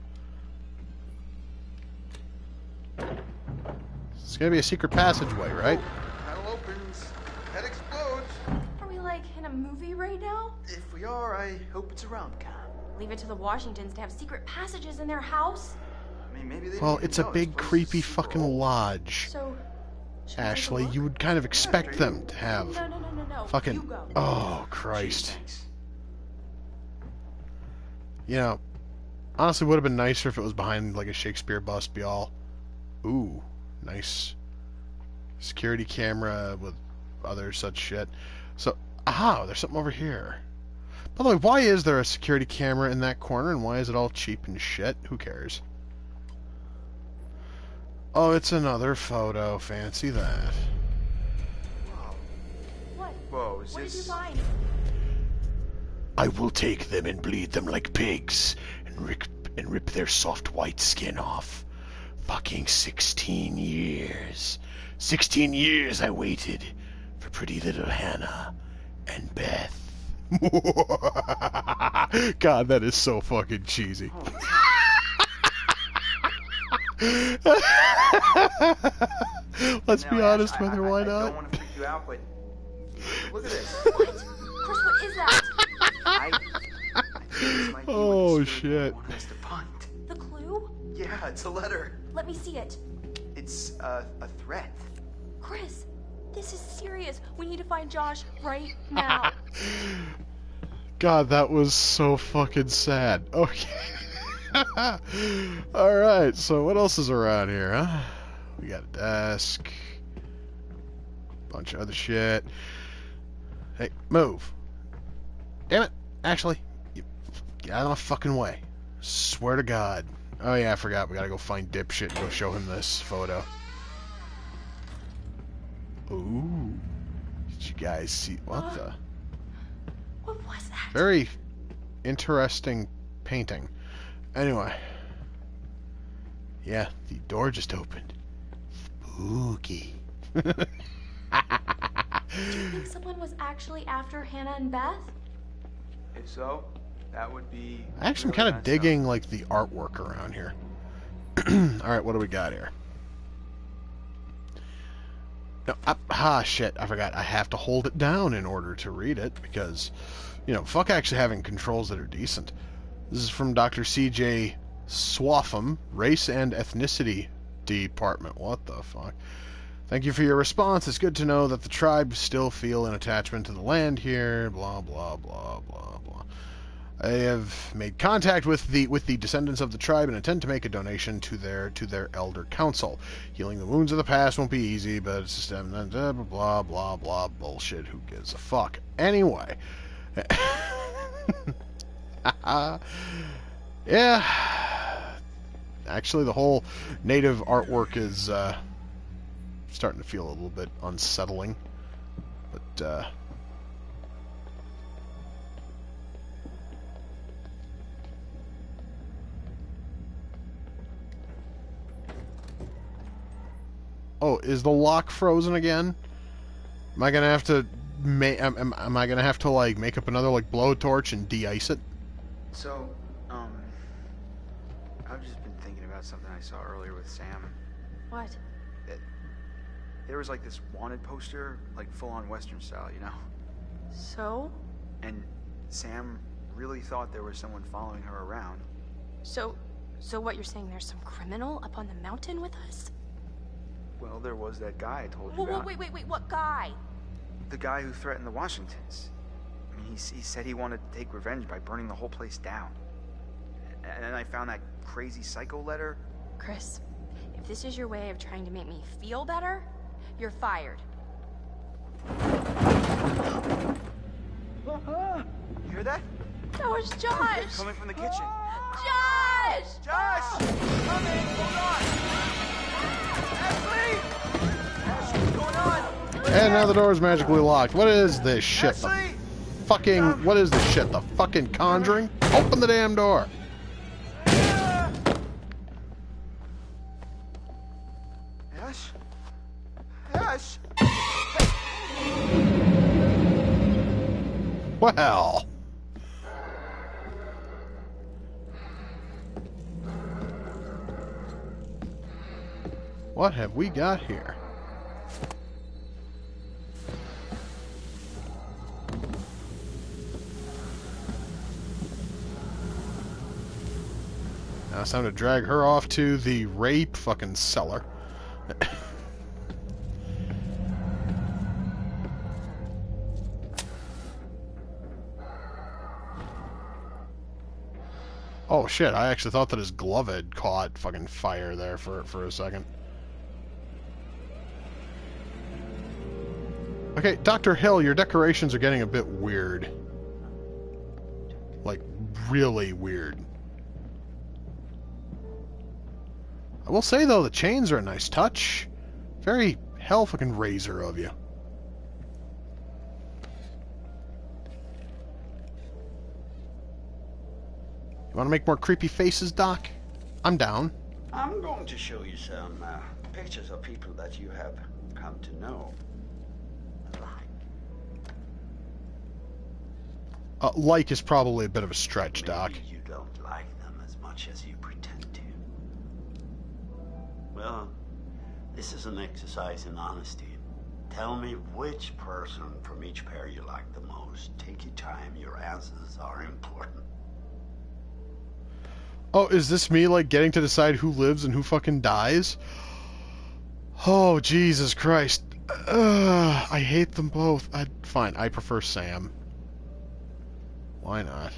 It's gonna be a secret passageway, right?
Panel opens. Head explodes.
Are we like in a movie right now?
If we are, I hope it's around cam.
Leave it to the Washingtons to have secret passages in their house?
I mean, maybe they
Well, it's a big, creepy
super
fucking lodge.
So, should we take a
Ashley, you would kind of expect them to have
No, no, no, no, no.
fucking. Oh, Christ. You know, honestly, would have been nicer if it was behind like a Shakespeare bust, be all. Ooh, nice security camera with other such shit. So, aha, there's something over here. By the way, why is there a security camera in that corner and why is it all cheap and shit? Who cares? Oh, it's another photo. Fancy that.
What?
Whoa, is
What did you find?
I will take them and bleed them like pigs and rip, and rip their soft white skin off. Fucking 16 years. 16 years I waited for pretty little Hannah and Beth.
God, that is so fucking cheesy. Let's be
Now, Ash,
honest
I-
with her,
I-
why
I
not?
don't want to freak you out, but look at this.
Chris, what is that?
I, I think this might be
Oh,
what the spirit
shit.
wanted us to find.
The clue?
Yeah, it's a letter.
Let me see it.
It's uh, a threat.
Chris, this is serious. We need to find Josh right now.
God, that was so fucking sad. Okay. Alright, so what else is around here, huh? We got a desk. Bunch of other shit. Hey, move. Damn it. Actually, you, get out of my fucking way. Swear to God. Oh yeah, I forgot. We gotta go find dipshit and go show him this photo. Ooh. Did you guys see? What the?
what was that?
Very interesting painting. Anyway. Yeah, the door just opened.
spooky.
Do you think someone was actually after Hannah and Beth?
If so, that would be.
Actually, I'm kind of
messed up.
digging like the artwork around here. All right, what do we got here? No, ah, ah, shit! I forgot. I have to hold it down in order to read it because, you know, fuck actually having controls that are decent. This is from Dr. C.J. Swaffham, Race and Ethnicity Department. What the fuck? Thank you for your response. It's good to know that the tribe still feel an attachment to the land here. Blah blah blah blah blah. I have made contact with the with the descendants of the tribe and intend to make a donation to their to their elder council. Healing the wounds of the past won't be easy, but it's just um, blah blah blah blah bullshit. Who gives a fuck? Anyway. yeah. Actually, the whole native artwork is uh, starting to feel a little bit unsettling. But uh, Oh, is the lock frozen again? Am I gonna have to ma- am, am, am I gonna have to like make up another like blowtorch and de-ice it?
So, um, I've just been thinking about something I saw earlier with Sam.
What?
That there was like this wanted poster, like full on Western style, you know?
So?
And Sam really thought there was someone following her around.
So, so what you're saying? There's some criminal up on the mountain with us?
Well, there was that guy I told you
whoa,
about.
wait, wait, wait. What guy?
The guy who threatened the Washingtons. I mean, he, he said he wanted to take revenge by burning the whole place down. And then I found that crazy psycho letter.
Chris, if this is your way of trying to make me feel better, you're fired.
You hear that?
That was Josh.
Coming from the kitchen.
Josh!
Josh! Oh! Coming! Hold on! Ashley! Ashley, what's going on?
And now the door is magically locked. What is this shit? The fucking what is this shit? The fucking Conjuring? Open the damn door.
Ash? Ash!
Well. What have we got here? Now it's time to drag her off to the rape fucking cellar. Oh shit, I actually thought that his glove had caught fucking fire there for for a second. Okay, Dr. Hill, your decorations are getting a bit weird. Like, really weird. I will say, though, the chains are a nice touch. Very hell fucking raiser of you. You want to make more creepy faces, Doc? I'm down.
I'm going to show you some uh, pictures of people that you have come to know.
Uh, like is probably a bit of a stretch, Doc.
You don't like them as much as you pretend to. Well, this is an exercise in honesty. Tell me which person from each pair you like the most. Take your time, your answers are important.
Oh, is this me, like, getting to decide who lives and who fucking dies? Oh, Jesus Christ. Ugh, I hate them both. I, fine, I prefer Sam. Why not?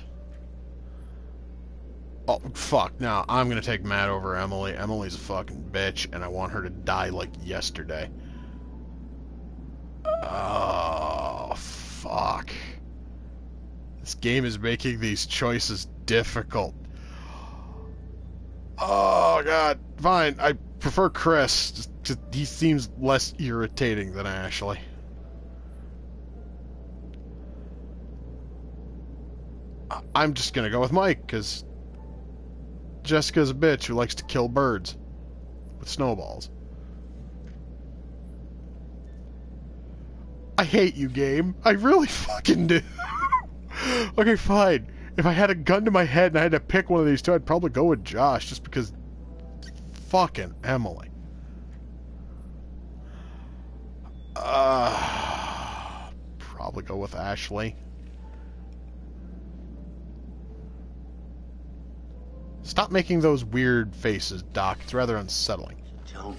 Oh, fuck. Now, I'm gonna take Matt over Emily. Emily's a fucking bitch, and I want her to die like yesterday. Oh, fuck. This game is making these choices difficult. Oh, God. Fine. I prefer Chris. He seems less irritating than Ashley. I'm just gonna go with Mike, because Jessica's a bitch who likes to kill birds with snowballs. I hate you, game. I really fucking do. okay, fine. If I had a gun to my head and I had to pick one of these two, I'd probably go with Josh, just because... Fucking Emily. Uh, probably go with Ashley. Stop making those weird faces, Doc. It's rather unsettling.
Tell me,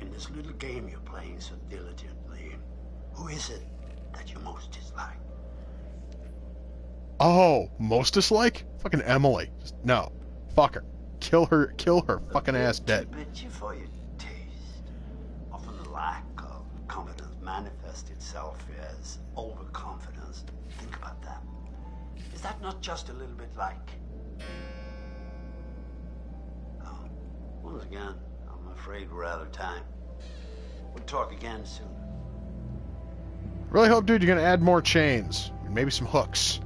in this little game you're playing so diligently, who is it that you most dislike?
Oh, most dislike? Fucking Emily. Just, no. Fuck her. Kill her. Kill her fucking ass dead.
Bet you for your taste. Often the lack of confidence manifests itself as overconfidence. Think about that. Is that not just a little bit like once again, I'm afraid we're out of time. We'll talk again soon.
Really hope, dude, you're gonna add more chains. Maybe some hooks.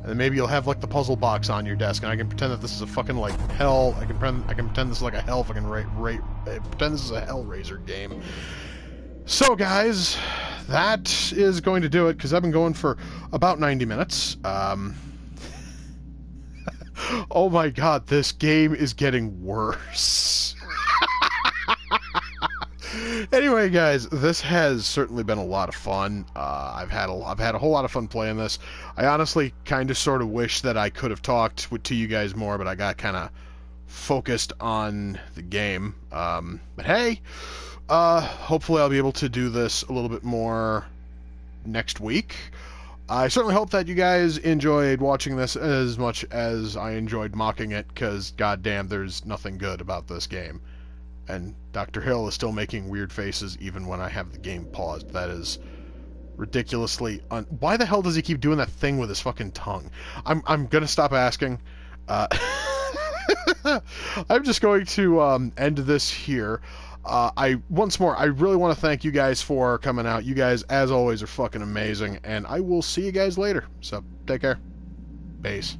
And then maybe you'll have like the puzzle box on your desk, and I can pretend that this is a fucking like hell. I can pretend I can pretend this is like a hell fucking ra- ra- uh, pretend this is a Hellraiser game. So guys, that is going to do it because I've been going for about 90 minutes. Um, oh my god, this game is getting worse. anyway, guys, this has certainly been a lot of fun. Uh, I've had a, I've had a whole lot of fun playing this. I honestly kind of sort of wish that I could have talked with, to you guys more, but I got kind of focused on the game. Um, but hey, uh, hopefully I'll be able to do this a little bit more next week. I certainly hope that you guys enjoyed watching this as much as I enjoyed mocking it, because goddamn, there's nothing good about this game. And Dr. Hill is still making weird faces even when I have the game paused. That is ridiculously un- Why the hell does he keep doing that thing with his fucking tongue? I'm I'm gonna stop asking. Uh, I'm just going to um, end this here. Uh, I once more, I really want to thank you guys for coming out. You guys, as always, are fucking amazing, and I will see you guys later. So take care. Base.